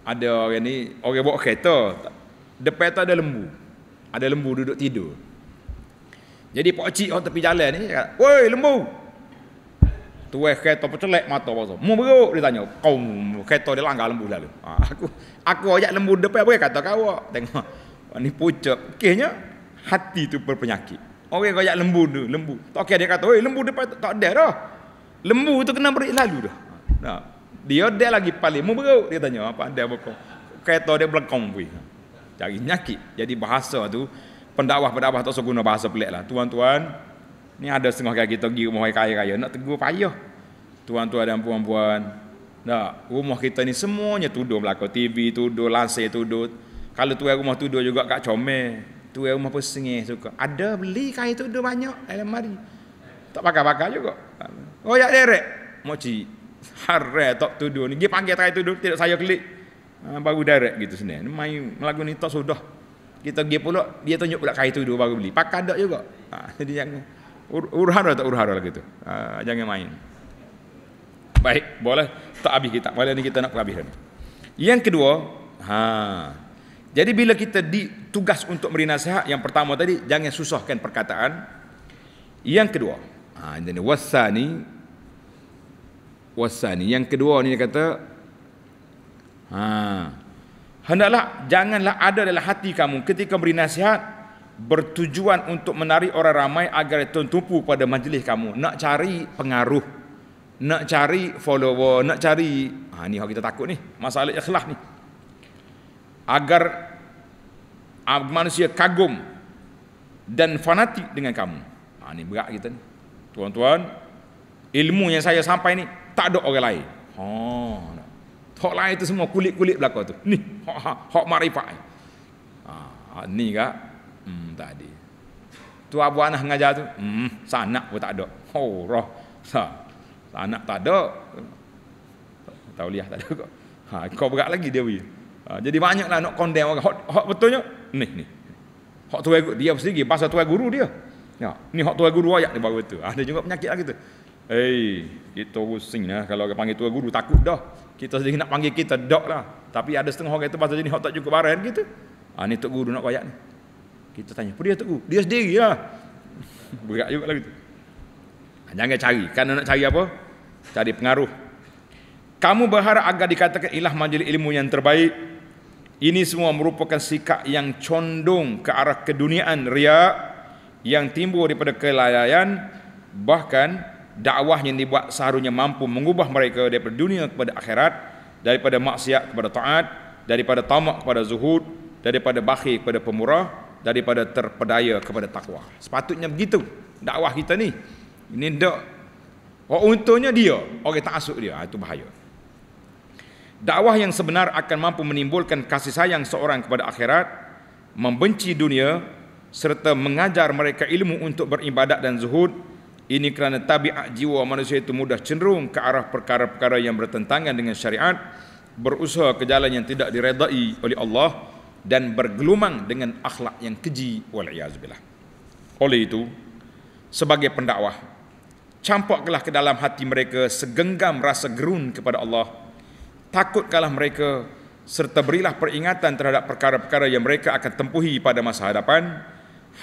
ada orang ni orang bawa kereta depan tu ada lembu ada lembu duduk tidur jadi pak cik orang tepi jalan ni "Woi lembu, Tuai kereta pecelek mata pasal. Mu beruk dia tanya. Kau kereta dia langgar lembu lalu. Ha, aku aku ajak lembu depan boleh kata kau. Tengok. Ni pucuk. Kehnya hati tu berpenyakit. Orang ajak lembu tu, lembu. Tak kira dia kata, "Oi, lembu depan tak ada dah." Lembu tu kena beri lalu dah. Nah, dia dia lagi paling mu beruk dia tanya apa dia berkau. Kereta dia belakang pui. Cari nyakit. Jadi bahasa tu pendakwah-pendakwah tak usah guna bahasa pelik lah. Tuan-tuan, Ni ada setengah kali kita pergi rumah kaya-kaya nak tegur payah. Tuan-tuan dan puan-puan. Tak, rumah kita ni semuanya tuduh belakang TV, tuduh lansir, tuduh. Kalau tuan rumah tuduh juga kat comel. Tuan rumah pesengih suka. Ada beli kain tuduh banyak dalam mari. Tak pakai-pakai juga. Oh ya derek. Moci. Hare tak tuduh ni. Dia panggil kain tuduh. Tidak saya klik. Ha, baru direct gitu sini. Main lagu ni tak sudah. Kita pergi pula. Dia tunjuk pula kain tuduh baru beli. Pakai tak juga. Ha, jadi yang Ur urhara atau urhara gitu. Uh, jangan main. Baik, boleh tak habis kita. Malam ni kita nak penghabisan. Yang kedua, ha. Jadi bila kita ditugas untuk beri nasihat, yang pertama tadi jangan susahkan perkataan. Yang kedua, ha ini wasani wasani. Yang kedua ni dia kata ha hendaklah janganlah ada dalam hati kamu ketika beri nasihat bertujuan untuk menarik orang ramai agar tertumpu pada majlis kamu. Nak cari pengaruh nak cari follower nak cari ha ni kita takut ni. Masalah ikhlas ni. Agar uh, manusia kagum dan fanatik dengan kamu. Ha ni berat kita ni. Tuan-tuan ilmu yang saya sampai ni tak ada orang lain ha Hak lain itu semua kulit-kulit belakang tu. Ni, hak hak, hak marifat. Ha, ni kak, Hmm, tak ada. Tu abu anak ngajar tu, hmm, sanak pun tak ada. Oh, roh. Sa. Sanak tak ada. Tahu lihat tak ada kok. Ha, kau berat lagi dia punya. Ha, jadi banyaklah nak kondem orang. Hak, hak betulnya, ni, ni. Hak tuai dia sendiri, pasal tuai guru dia. Ya, ni hak tuai guru ayat ni baru betul. Ada juga penyakit lagi tu. Hei, kita pusing lah kalau orang panggil tuai guru takut dah. Kita sendiri nak panggil kita dok lah. Tapi ada setengah orang itu pasal jenis hak tak cukup baran gitu. Ha, ni tok guru nak ayat ni. Kita tanya, apa dia tu? Dia sendiri lah. Berat juga lah gitu. Jangan cari. Kerana nak cari apa? Cari pengaruh. Kamu berharap agar dikatakan ilah majlis ilmu yang terbaik. Ini semua merupakan sikap yang condong ke arah keduniaan riak yang timbul daripada kelalaian bahkan dakwah yang dibuat seharusnya mampu mengubah mereka daripada dunia kepada akhirat daripada maksiat kepada taat daripada tamak kepada zuhud daripada bakhil kepada pemurah daripada terpedaya kepada takwa sepatutnya begitu dakwah kita ni. Ini dak. Oh, untungnya dia orang tak asuk dia. Ah, itu bahaya. Dakwah yang sebenar akan mampu menimbulkan kasih sayang seorang kepada akhirat, membenci dunia serta mengajar mereka ilmu untuk beribadat dan zuhud. Ini kerana tabiat jiwa manusia itu mudah cenderung ke arah perkara-perkara yang bertentangan dengan syariat, berusaha ke jalan yang tidak diredai oleh Allah dan bergelumang dengan akhlak yang keji wal billah. Oleh itu, sebagai pendakwah, campaklah ke dalam hati mereka segenggam rasa gerun kepada Allah takutkanlah mereka serta berilah peringatan terhadap perkara-perkara yang mereka akan tempuhi pada masa hadapan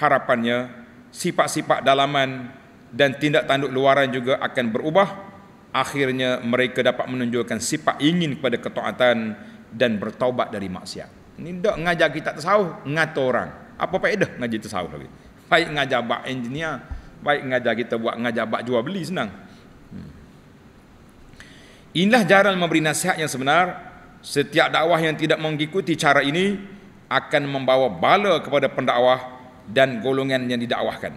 harapannya sifat-sifat dalaman dan tindak tanduk luaran juga akan berubah. Akhirnya mereka dapat menunjukkan sifat ingin kepada ketaatan dan bertaubat dari maksiat. Ini tak ngajar kita tasawuf ngata orang. Apa faedah ngaji tasawuf lagi? Baik ngajar bak engineer baik ngajar kita buat ngajar bak jual beli senang. Inilah jalan memberi nasihat yang sebenar. Setiap dakwah yang tidak mengikuti cara ini akan membawa bala kepada pendakwah dan golongan yang didakwahkan.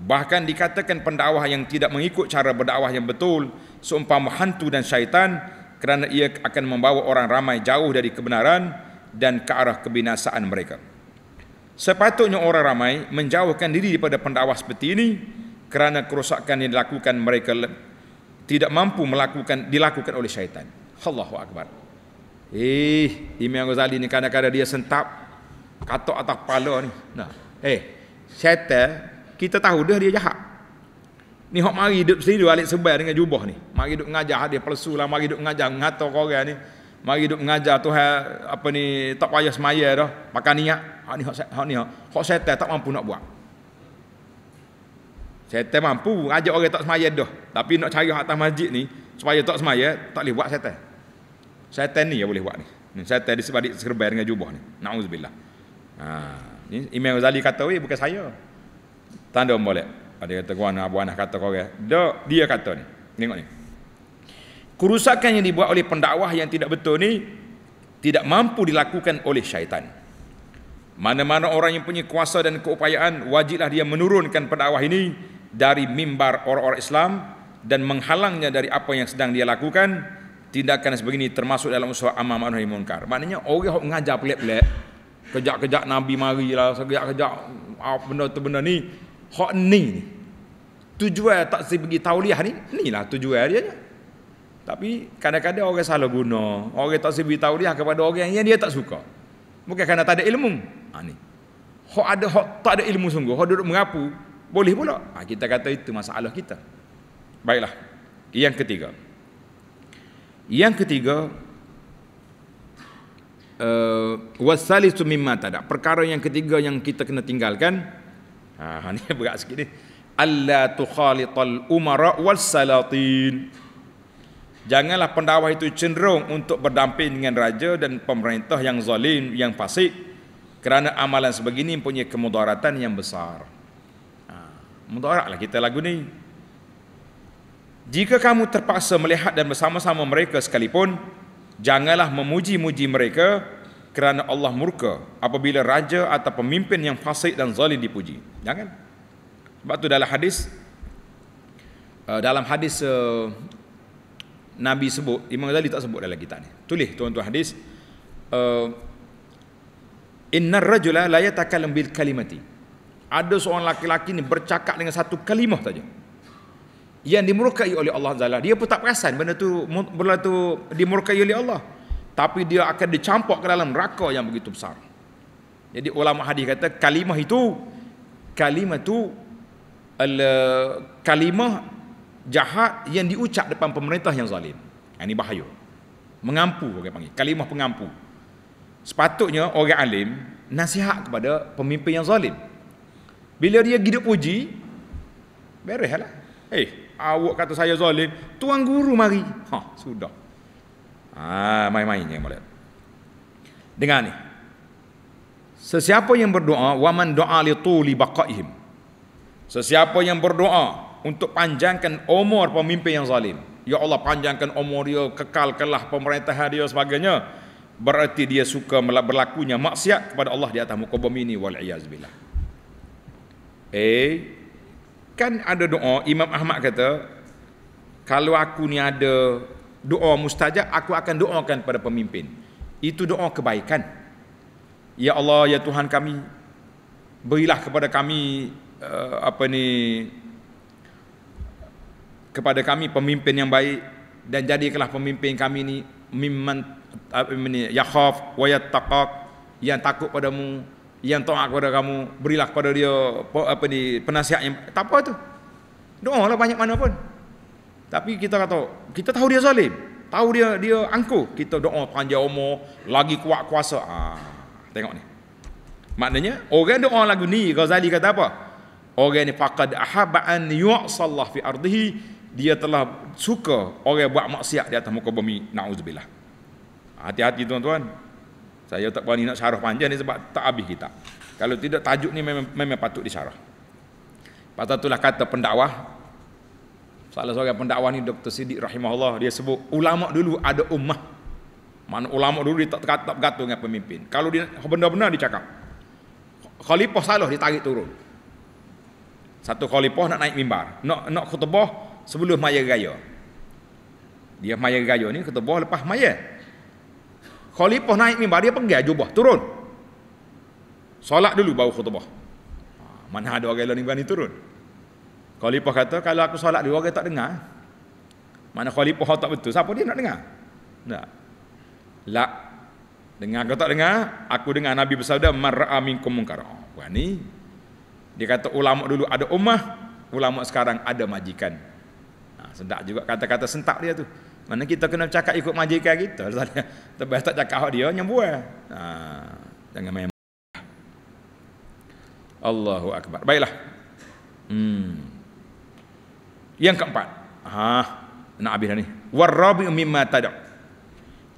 Bahkan dikatakan pendakwah yang tidak mengikut cara berdakwah yang betul seumpama hantu dan syaitan kerana ia akan membawa orang ramai jauh dari kebenaran dan ke arah kebinasaan mereka. Sepatutnya orang ramai menjauhkan diri daripada pendakwah seperti ini kerana kerosakan yang dilakukan mereka tidak mampu melakukan dilakukan oleh syaitan. Allahu akbar. Eh, Imam Ghazali ni kadang-kadang dia sentap katok atas kepala ni. Nah, eh, syaitan kita tahu dah dia jahat. Ni hok mari hidup sini balik sebar dengan jubah ni. Mari hidup mengajar dia palsu lah, mari hidup mengajar ngato kau orang ni. Mari hidup mengajar tu apa ni tak payah semaya dah, pakai niat. Hak ni hok hak ni hok, hok syaitan tak mampu nak buat. Syaitan mampu ajak orang tak semaya dah. Tapi nak cari atas masjid ni supaya tak semaya, tak boleh buat syaitan. Syaitan ni yang boleh buat ni. ni syaitan di sebalik serbai dengan jubah ni. Nauzubillah. Ha, ni Imam Ghazali kata, "Weh, bukan saya." Tanda boleh. Ada kata kuan Abu Anas kata kau dia, dia kata ni. Tengok ni. Kerusakan yang dibuat oleh pendakwah yang tidak betul ni tidak mampu dilakukan oleh syaitan. Mana-mana orang yang punya kuasa dan keupayaan wajiblah dia menurunkan pendakwah ini dari mimbar orang-orang Islam dan menghalangnya dari apa yang sedang dia lakukan tindakan sebegini termasuk dalam usaha amar ma'ruf munkar maknanya orang yang mengajar pelik-pelik kejak-kejak nabi marilah kejak-kejak benda tu benda ni hak ni tujuan tak si pergi tauliah ni inilah tujuan dia tapi kadang-kadang orang salah guna orang tak si pergi tauliah kepada orang yang dia tak suka bukan kerana tak ada ilmu ha, ni hak ada hak tak ada ilmu sungguh hak duduk mengapu boleh pula. Ha, kita kata itu masalah kita. Baiklah. Yang ketiga. Yang ketiga uh, wasalisu mimma tada. Perkara yang ketiga yang kita kena tinggalkan. Ha ni berat sikit ni. Alla tukhalital umara wal salatin. Janganlah pendakwah itu cenderung untuk berdamping dengan raja dan pemerintah yang zalim, yang fasik kerana amalan sebegini mempunyai kemudaratan yang besar. Mudaratlah kita lagu ni. Jika kamu terpaksa melihat dan bersama-sama mereka sekalipun, janganlah memuji-muji mereka kerana Allah murka apabila raja atau pemimpin yang fasik dan zalim dipuji. Jangan. Sebab tu dalam hadis uh, dalam hadis uh, Nabi sebut, Imam Ghazali tak sebut dalam kitab ni. Tulis tuan-tuan hadis uh, Innar rajula la yatakallam bil kalimati ada seorang laki-laki ni bercakap dengan satu kalimah saja yang dimurkai oleh Allah Taala dia pun tak perasan benda tu benda tu dimurkai oleh Allah tapi dia akan dicampak ke dalam neraka yang begitu besar jadi ulama hadis kata kalimah itu kalimah tu kalimah jahat yang diucap depan pemerintah yang zalim ini bahaya mengampu orang panggil kalimah pengampu sepatutnya orang alim nasihat kepada pemimpin yang zalim bila dia hidup puji, bereslah. Eh, hey, awak kata saya zalim, tuan guru mari. Ha, sudah. Ah, main-main yang boleh. Dengar ni. Sesiapa yang berdoa wa man doa li tuli baqaihim. Sesiapa yang berdoa untuk panjangkan umur pemimpin yang zalim. Ya Allah panjangkan umur dia, kekalkanlah pemerintahan dia sebagainya. Berarti dia suka berlakunya maksiat kepada Allah di atas muka bumi ini wal iyaz billah. Eh kan ada doa Imam Ahmad kata kalau aku ni ada doa mustajab aku akan doakan pada pemimpin. Itu doa kebaikan. Ya Allah ya Tuhan kami berilah kepada kami uh, apa ni kepada kami pemimpin yang baik dan jadikanlah pemimpin kami ni mimman apa ni yakhaf wa yattaqak yang takut padamu yang taat kepada kamu berilah kepada dia apa ni penasihat yang tak apa tu doa lah banyak mana pun tapi kita kata kita tahu dia zalim. Tahu dia dia angkuh. Kita doa panjang umur lagi kuat kuasa. Ah tengok ni. Maknanya orang doa lagu ni Ghazali kata apa? Orang ni faqad ahabba an yu'sallah fi ardihi. Dia telah suka orang buat maksiat di atas muka bumi. Nauzubillah. Hati-hati tuan-tuan. Saya tak berani nak syarah panjang ni sebab tak habis kita. Kalau tidak tajuk ni memang, memang patut disyarah. Patut itulah kata pendakwah Salah seorang pendakwah ni Dr. Siddiq rahimahullah dia sebut ulama dulu ada ummah. Mana ulama dulu dia tak tak bergantung dengan pemimpin. Kalau dia benar-benar dicakap. Khalifah salah ditarik turun. Satu khalifah nak naik mimbar, nak nak khutbah sebelum maya raya. Dia maya raya ni khutbah lepas maya. Khalifah naik mimbar dia pergi jubah turun. Solat dulu baru khutbah. Ha, mana ada orang lain berani turun? Khalifah kata kalau aku solat dua orang tak dengar. Mana khalifah tak betul, siapa dia nak dengar? Tak. La dengar kau tak dengar? Aku dengar Nabi bersabda mar'a minkum munkar. Oh, ni dia kata ulama dulu ada ummah, ulama sekarang ada majikan. Ha, sedap juga kata-kata sentak dia tu. Mana kita kena cakap ikut majikan kita. Tapi tak cakap dia nyembuah. Ha, jangan main. Allahu akbar. Baiklah. Hmm. Yang keempat. Ha, nak habis dah ni. Warabi mimma tada.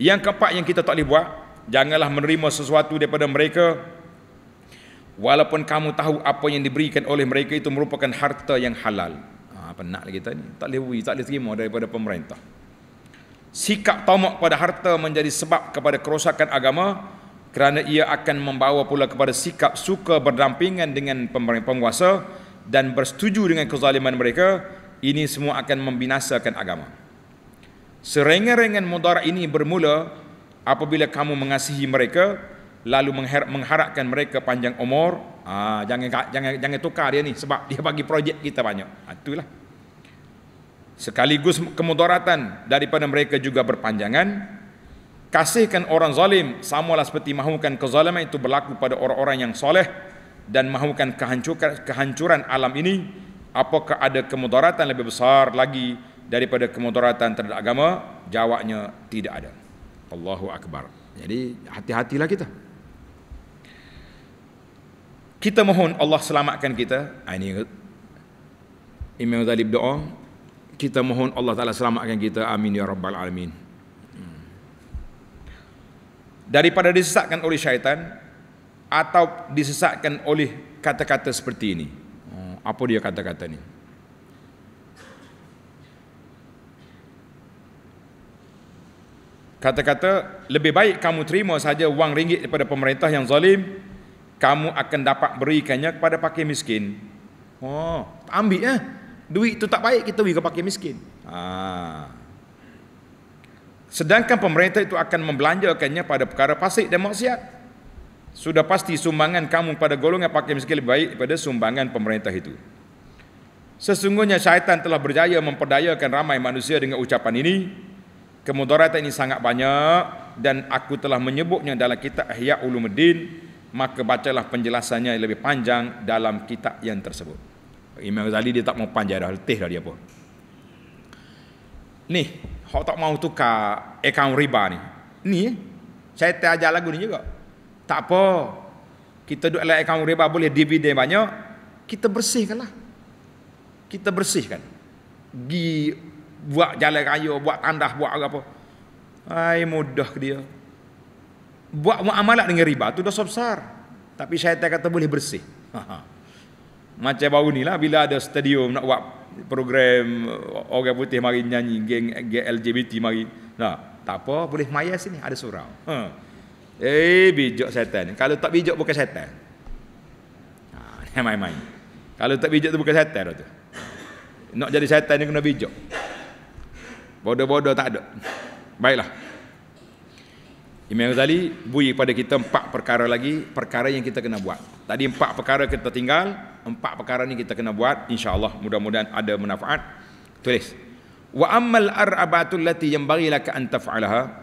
Yang keempat yang kita tak boleh buat, janganlah menerima sesuatu daripada mereka walaupun kamu tahu apa yang diberikan oleh mereka itu merupakan harta yang halal. Ha, apa nak lagi ni? Tak boleh beri, tak boleh terima daripada pemerintah. Sikap tamak pada harta menjadi sebab kepada kerosakan agama kerana ia akan membawa pula kepada sikap suka berdampingan dengan penguasa dan bersetuju dengan kezaliman mereka ini semua akan membinasakan agama. Serengan-rengan mudarat ini bermula apabila kamu mengasihi mereka lalu mengharapkan mereka panjang umur. Ah, jangan jangan jangan tukar dia ni sebab dia bagi projek kita banyak. Ah, itulah. Sekaligus kemudaratan daripada mereka juga berpanjangan. Kasihkan orang zalim samalah seperti mahukan kezaliman itu berlaku pada orang-orang yang soleh dan mahukan kehancuran, kehancuran alam ini apakah ada kemudaratan lebih besar lagi daripada kemudaratan terhadap agama? Jawabnya tidak ada. Allahu akbar. Jadi hati-hatilah kita. Kita mohon Allah selamatkan kita. Ah, ini Imam Ghazali berdoa kita mohon Allah Taala selamatkan kita. Amin ya rabbal alamin. Hmm. daripada disesatkan oleh syaitan atau disesatkan oleh kata-kata seperti ini apa dia kata-kata ni? Kata-kata lebih baik kamu terima saja wang ringgit daripada pemerintah yang zalim, kamu akan dapat berikannya kepada fakir miskin. Oh, ambil ya. Duit itu tak baik kita beri ke fakir miskin. Ha. Sedangkan pemerintah itu akan membelanjakannya pada perkara fasik dan maksiat. Sudah pasti sumbangan kamu pada golongan fakir miskin lebih baik daripada sumbangan pemerintah itu. Sesungguhnya syaitan telah berjaya memperdayakan ramai manusia dengan ucapan ini. Kemudaratan ini sangat banyak dan aku telah menyebutnya dalam kitab Ihya Ulumuddin. Maka bacalah penjelasannya yang lebih panjang dalam kitab yang tersebut. Imam Ghazali dia tak mau panjang dah, letih dah dia pun. Ni, hok tak mau tukar akaun riba ni. Ni, saya ajar lagu ni juga. Tak apa. Kita duduk dalam akaun riba boleh dividen banyak. Kita bersihkanlah. Kita bersihkan. Gi buat jalan raya, buat tandas, buat apa. Hai mudah ke dia. buat muamalah dengan riba tu dosa besar. Tapi syaitan kata boleh bersih. Macam baru ni lah bila ada stadium nak buat program orang putih mari nyanyi geng, geng LGBT mari. Nah, tak apa boleh maya sini ada surau. Ha. Eh bijak syaitan. Kalau tak bijak bukan syaitan. Ha, main-main. Kalau tak bijak tu bukan syaitan tu. Nak jadi syaitan ni kena bijak. Bodoh-bodoh tak ada. Baiklah. Imam Ghazali bui pada kita empat perkara lagi perkara yang kita kena buat. Tadi empat perkara kita tinggal, empat perkara ni kita kena buat insya-Allah mudah-mudahan ada manfaat. Tulis. Wa ammal arba'atul lati yanbaghi laka an taf'alaha.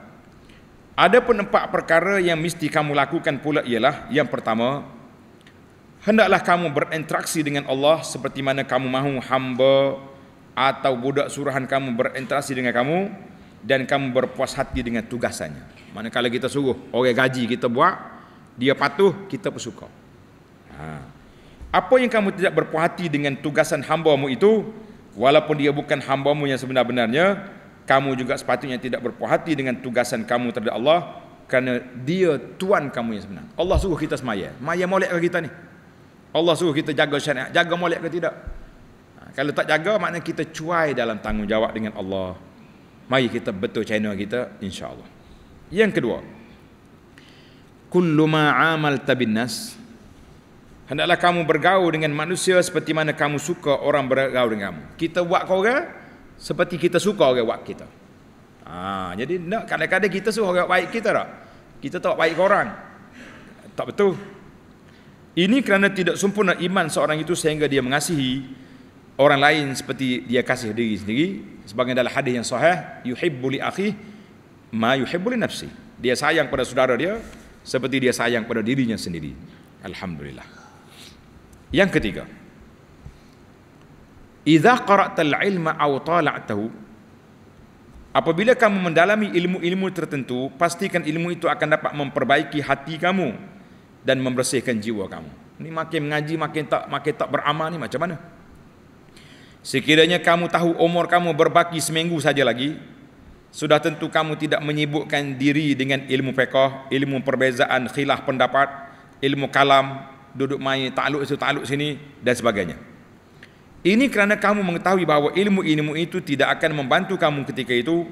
Adapun empat perkara yang mesti kamu lakukan pula ialah yang pertama hendaklah kamu berinteraksi dengan Allah seperti mana kamu mahu hamba atau budak suruhan kamu berinteraksi dengan kamu dan kamu berpuas hati dengan tugasannya. Manakala kita suruh orang gaji kita buat, dia patuh, kita bersuka. Ha. Apa yang kamu tidak berpuas hati dengan tugasan hambamu itu, walaupun dia bukan hambamu yang sebenar-benarnya, kamu juga sepatutnya tidak berpuas hati dengan tugasan kamu terhadap Allah, kerana dia tuan kamu yang sebenar. Allah suruh kita semaya. Maya molek ke kita ni? Allah suruh kita jaga syariat. Jaga molek ke tidak? Ha. Kalau tak jaga, maknanya kita cuai dalam tanggungjawab dengan Allah. Mari kita betul channel kita, insya-Allah. Yang kedua, kullu ma amalta bin nas hendaklah kamu bergaul dengan manusia seperti mana kamu suka orang bergaul dengan kamu. Kita buat kau orang seperti kita suka orang buat kita. Ha, jadi nak kadang-kadang kita suka orang baik kita tak? Kita tak baik orang. Tak betul. Ini kerana tidak sempurna iman seorang itu sehingga dia mengasihi orang lain seperti dia kasih diri sendiri. Sebagai dalam hadis yang sahih, yuhibbu li akhihi ma yuhibbu nafsi. Dia sayang pada saudara dia seperti dia sayang pada dirinya sendiri. Alhamdulillah. Yang ketiga. Idza qara'tal ilma aw tala'tahu Apabila kamu mendalami ilmu-ilmu tertentu, pastikan ilmu itu akan dapat memperbaiki hati kamu dan membersihkan jiwa kamu. Ini makin mengaji makin tak makin tak beramal ni macam mana? Sekiranya kamu tahu umur kamu berbaki seminggu saja lagi, sudah tentu kamu tidak menyibukkan diri dengan ilmu fiqh, ilmu perbezaan khilaf pendapat, ilmu kalam, duduk main takluk itu takluk sini dan sebagainya. Ini kerana kamu mengetahui bahawa ilmu-ilmu itu tidak akan membantu kamu ketika itu.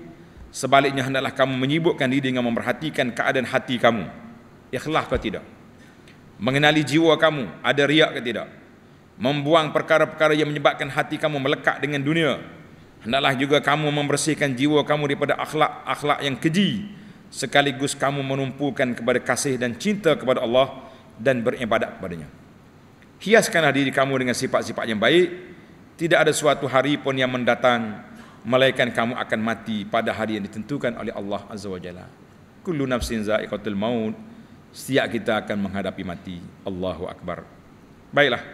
Sebaliknya hendaklah kamu menyibukkan diri dengan memperhatikan keadaan hati kamu. Ikhlas ke tidak? Mengenali jiwa kamu, ada riak ke tidak? Membuang perkara-perkara yang menyebabkan hati kamu melekat dengan dunia Hendaklah juga kamu membersihkan jiwa kamu daripada akhlak-akhlak yang keji sekaligus kamu menumpukan kepada kasih dan cinta kepada Allah dan beribadat kepadanya. Hiaskanlah diri kamu dengan sifat-sifat yang baik. Tidak ada suatu hari pun yang mendatang melainkan kamu akan mati pada hari yang ditentukan oleh Allah Azza wa Jalla. Kullu nafsin za'iqatul maut. Setiap kita akan menghadapi mati. Allahu Akbar. Baiklah.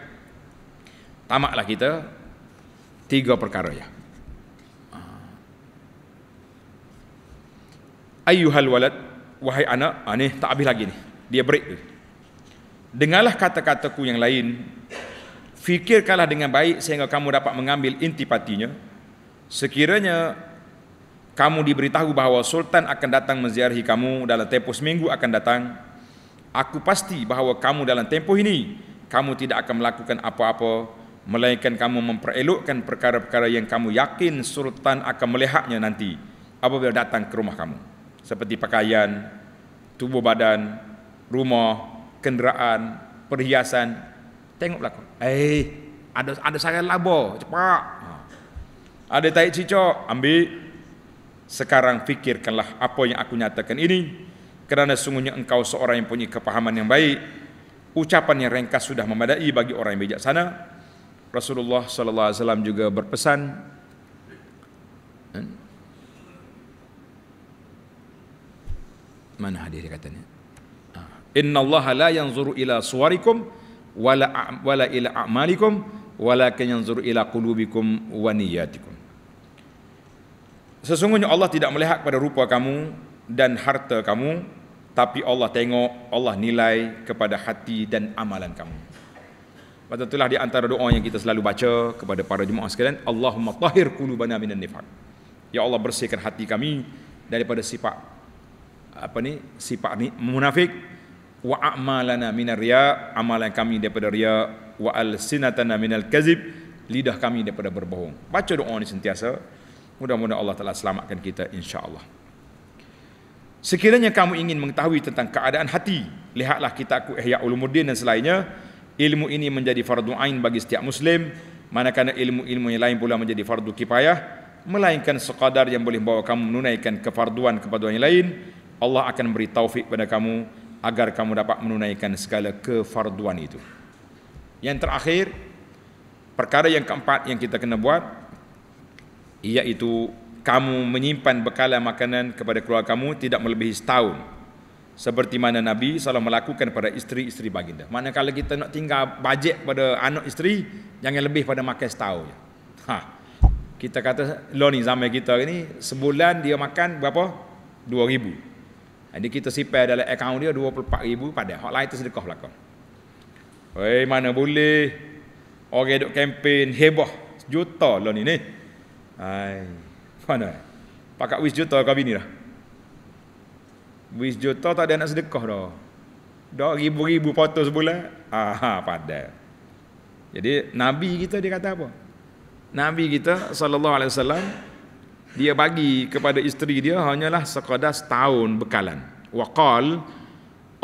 Tamaklah kita tiga perkara ya. Ayuhal walad Wahai anak ah, Ni tak habis lagi ni Dia break tu Dengarlah kata-kataku yang lain Fikirkanlah dengan baik Sehingga kamu dapat mengambil intipatinya Sekiranya Kamu diberitahu bahawa Sultan akan datang menziarahi kamu Dalam tempoh seminggu akan datang Aku pasti bahawa kamu dalam tempoh ini Kamu tidak akan melakukan apa-apa Melainkan kamu memperelokkan perkara-perkara yang kamu yakin Sultan akan melihatnya nanti Apabila datang ke rumah kamu seperti pakaian, tubuh badan, rumah, kenderaan, perhiasan. Tengok belakang. Eh, ada ada sarang labo, cepat. Ha. Ada tai cicak, ambil. Sekarang fikirkanlah apa yang aku nyatakan ini kerana sungguhnya engkau seorang yang punya kepahaman yang baik. Ucapan yang ringkas sudah memadai bagi orang yang bijaksana. Rasulullah sallallahu alaihi wasallam juga berpesan mana hadis dia katanya ah. inna allaha la yanzuru ila suwarikum wala wala ila a'malikum walakin yanzuru ila qulubikum wa niyyatikum sesungguhnya Allah tidak melihat pada rupa kamu dan harta kamu tapi Allah tengok Allah nilai kepada hati dan amalan kamu. Patutlah di antara doa yang kita selalu baca kepada para jemaah sekalian Allahumma tahhir qulubana minan nifaq. Ya Allah bersihkan hati kami daripada sifat apa ni sifat ni munafik wa a'malana minar riya amalan kami daripada riya. Wa alsinatana minal kazib lidah kami daripada berbohong. Baca doa ni sentiasa. Mudah-mudahan Allah telah selamatkan kita insya-Allah. Sekiranya kamu ingin mengetahui tentang keadaan hati lihatlah kitabku Ihya Ulumuddin dan selainnya. Ilmu ini menjadi fardu ain bagi setiap muslim. Manakala ilmu-ilmu yang lain pula menjadi fardu kifayah melainkan sekadar yang boleh membawa kamu menunaikan kefarduan kepada yang lain Allah akan beri taufik pada kamu agar kamu dapat menunaikan segala kefarduan itu. Yang terakhir, perkara yang keempat yang kita kena buat iaitu kamu menyimpan bekalan makanan kepada keluarga kamu tidak melebihi setahun. Seperti mana Nabi SAW melakukan pada isteri-isteri baginda. Manakala kita nak tinggal bajet pada anak isteri, jangan lebih pada makan setahun. Ha. Kita kata, lo ni zaman kita ni, sebulan dia makan berapa? Dua ribu. Jadi kita simpan dalam akaun dia 24 ribu pada hak lain tu sedekah belakang. Hei mana boleh orang duk kempen heboh juta lah ni ni. Hai. Mana? Pakat wis juta kau bini dah. Wis juta tak ada nak sedekah dah. Dah ribu-ribu foto sebulan. Ah, pada. Jadi Nabi kita dia kata apa? Nabi kita sallallahu alaihi wasallam dia bagi kepada isteri dia hanyalah sekadar setahun bekalan. Wa qal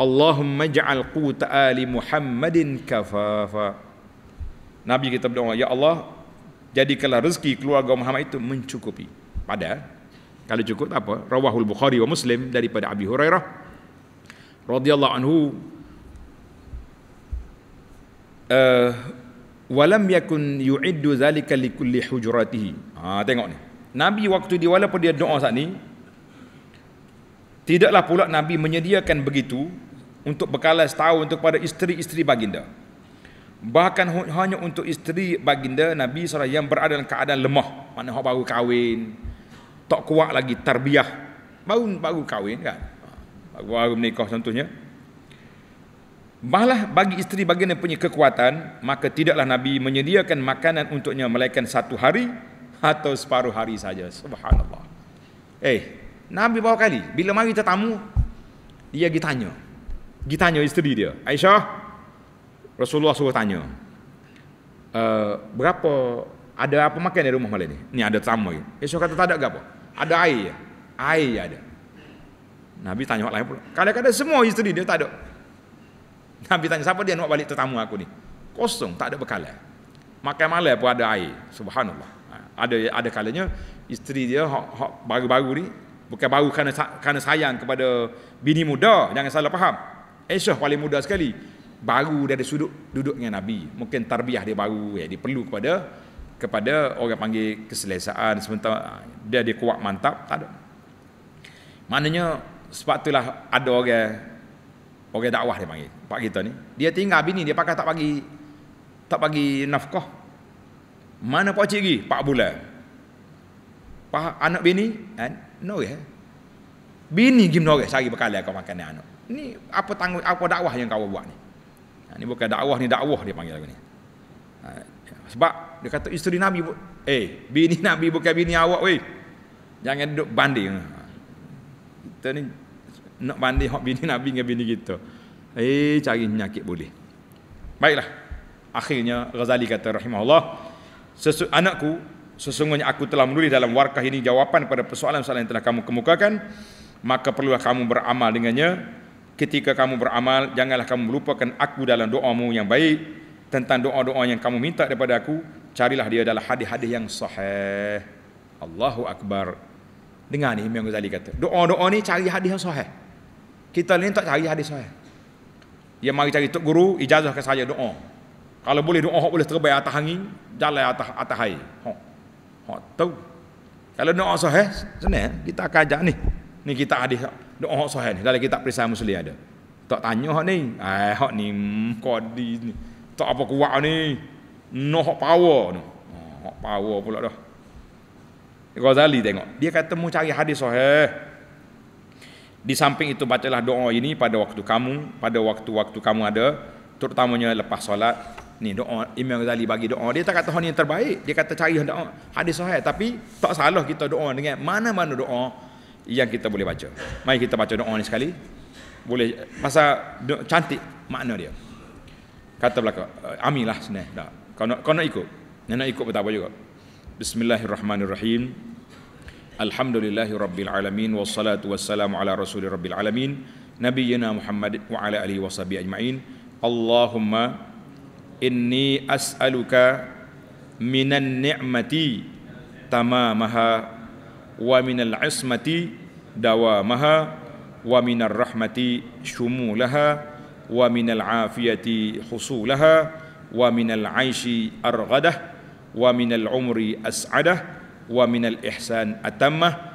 Allahumma ja'al quta ali Muhammadin kafafa. Nabi kita berdoa, ya Allah, jadikanlah rezeki keluarga Muhammad itu mencukupi. Pada kalau cukup tak apa? Rawahul Bukhari wa Muslim daripada Abi Hurairah radhiyallahu anhu uh, walam yakun yu'iddu zalika likulli hujuratihi. Ha tengok ni. Nabi waktu dia walaupun dia doa saat ni tidaklah pula Nabi menyediakan begitu untuk bekalan setahun untuk pada isteri-isteri baginda. Bahkan hanya untuk isteri baginda Nabi SAW yang berada dalam keadaan lemah. Mana orang baru kahwin. Tak kuat lagi tarbiyah. Baru baru kahwin kan. Baru, baru menikah contohnya. Malah bagi isteri baginda punya kekuatan. Maka tidaklah Nabi menyediakan makanan untuknya. Melainkan satu hari atau separuh hari saja. Subhanallah. Eh, Nabi bawa kali bila mari tetamu dia pergi tanya. Pergi tanya isteri dia. Aisyah Rasulullah suruh tanya. Uh, berapa ada apa makan di rumah malam ni? Ni ada tamu ni. Aisyah kata tak ada ke apa? Ada air. Air ada. Nabi tanya orang lain pula. Kadang-kadang semua isteri dia tak ada. Nabi tanya siapa dia nak balik tetamu aku ni? Kosong, tak ada bekalan. Makan malam pun ada air. Subhanallah ada ada kalanya isteri dia hak, hak baru-baru ni bukan baru kerana kerana sayang kepada bini muda jangan salah faham. Aisyah paling muda sekali. Baru dari sudut duduk dengan Nabi. Mungkin tarbiyah dia baru ya dia perlu kepada kepada orang panggil keselesaan. Sementara dia dia kuat mantap tak ada. Maknanya sebab itulah ada orang orang dakwah dia panggil. Pak kita ni. Dia tinggal bini dia pakai tak bagi tak bagi nafkah mana pak cik pergi? 4 bulan. Pak anak bini? Kan? No ya. Bini pergi menoreh cari bekal kau makan anak. Ni apa tanggung apa dakwah yang kau buat ni? Ha, ni bukan dakwah ni dakwah dia panggil lagu ni. Ha, sebab dia kata isteri Nabi eh bini Nabi bukan bini awak weh. Jangan duduk banding. Ha, kita ni nak banding hak bini Nabi dengan bini kita. Eh cari penyakit boleh. Baiklah. Akhirnya Ghazali kata rahimahullah Sesu anakku, sesungguhnya aku telah menulis dalam warkah ini jawapan pada persoalan-persoalan yang telah kamu kemukakan, maka perlulah kamu beramal dengannya. Ketika kamu beramal, janganlah kamu melupakan aku dalam doamu yang baik tentang doa-doa yang kamu minta daripada aku. Carilah dia dalam hadis-hadis yang sahih. Allahu Akbar. Dengar ni Imam Ghazali kata. Doa-doa ni cari hadis yang sahih. Kita ni tak cari hadis sahih. Dia mari cari tok guru, ijazahkan saja doa. Kalau boleh doa boleh terbaik atas angin, jalan atas atas air. Ha. Ha tahu. Kalau doa sahih, senang kita akan ajak ni. Ni kita hadis doa sahih ni dalam kitab Perisai Muslim ada. Tak tanya hak ni. Eh hak ni kodi hmm, ni. Tak apa kuat ni. No hak power ni. Ha, hak power pula dah. Ghazali tengok. Dia kata mu cari hadis sahih. Di samping itu bacalah doa ini pada waktu kamu, pada waktu-waktu kamu ada, terutamanya lepas solat, ni doa Imam Ghazali bagi doa dia tak kata yang terbaik dia kata cari doa hadis sahih tapi tak salah kita doa dengan mana-mana doa yang kita boleh baca. Mari kita baca doa ni sekali. Boleh pasal cantik makna dia. Kata belaka, amilah senang. Tak. Kau nak kau nak ikut. Nak ikut pun tak apa juga. Bismillahirrahmanirrahim. Alhamdulillahi rabbil alamin wassalatu wassalamu ala rasuli rabbil alamin nabiyyina Muhammad wa ala alihi washabihi ajmain. Allahumma inni as'aluka minan ni'mati tamamaha wa minal ismati dawamaha wa minar rahmati shumulaha wa minal afiyati husulaha wa minal aishi arghadah wa minal umri as'adah wa minal ihsan atammah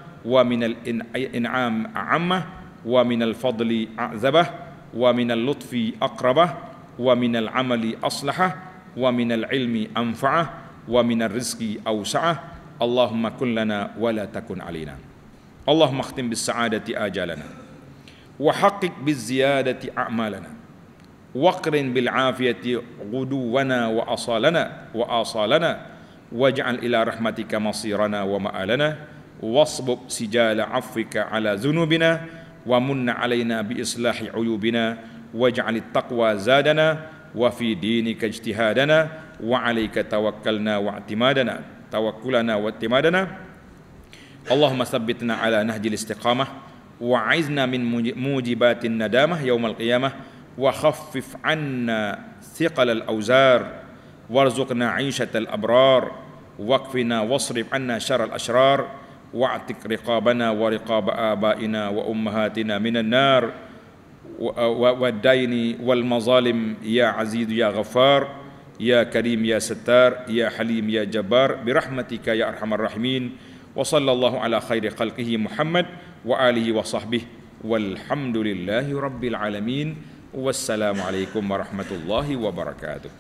wa minal amali aslahah wa minal ilmi anfa'ah wa minal rizki awsa'ah. Allahumma kullana wa la takun alina. Allahumma khtim bis sa'adati ajalana. Wa haqqik bis ziyadati a'malana. Wa qrin bil afiyati guduwana wa asalana wa asalana. Waj'al ila rahmatika masirana wa ma'alana. Wasbuk sijala affika ala zunubina wa munna alayna bi islahi uyubina. wa واجعل التقوى زادنا وفي دينك اجتهادنا وعليك توكلنا واعتمادنا توكلنا واعتمادنا. اللهم ثبتنا على نهج الاستقامة وعزنا من موجبات الندامة يوم القيامة وخفف عنا ثقل الأوزار وارزقنا عيشة الأبرار واكفنا واصرف عنا شر الأشرار واعتق رقابنا ورقاب آبائنا وأمهاتنا من النار. والدين والمظالم يا عزيز يا غفار يا كريم يا ستار يا حليم يا جبار برحمتك يا ارحم الراحمين وصلى الله على خير خلقه محمد واله وصحبه والحمد لله رب العالمين والسلام عليكم ورحمه الله وبركاته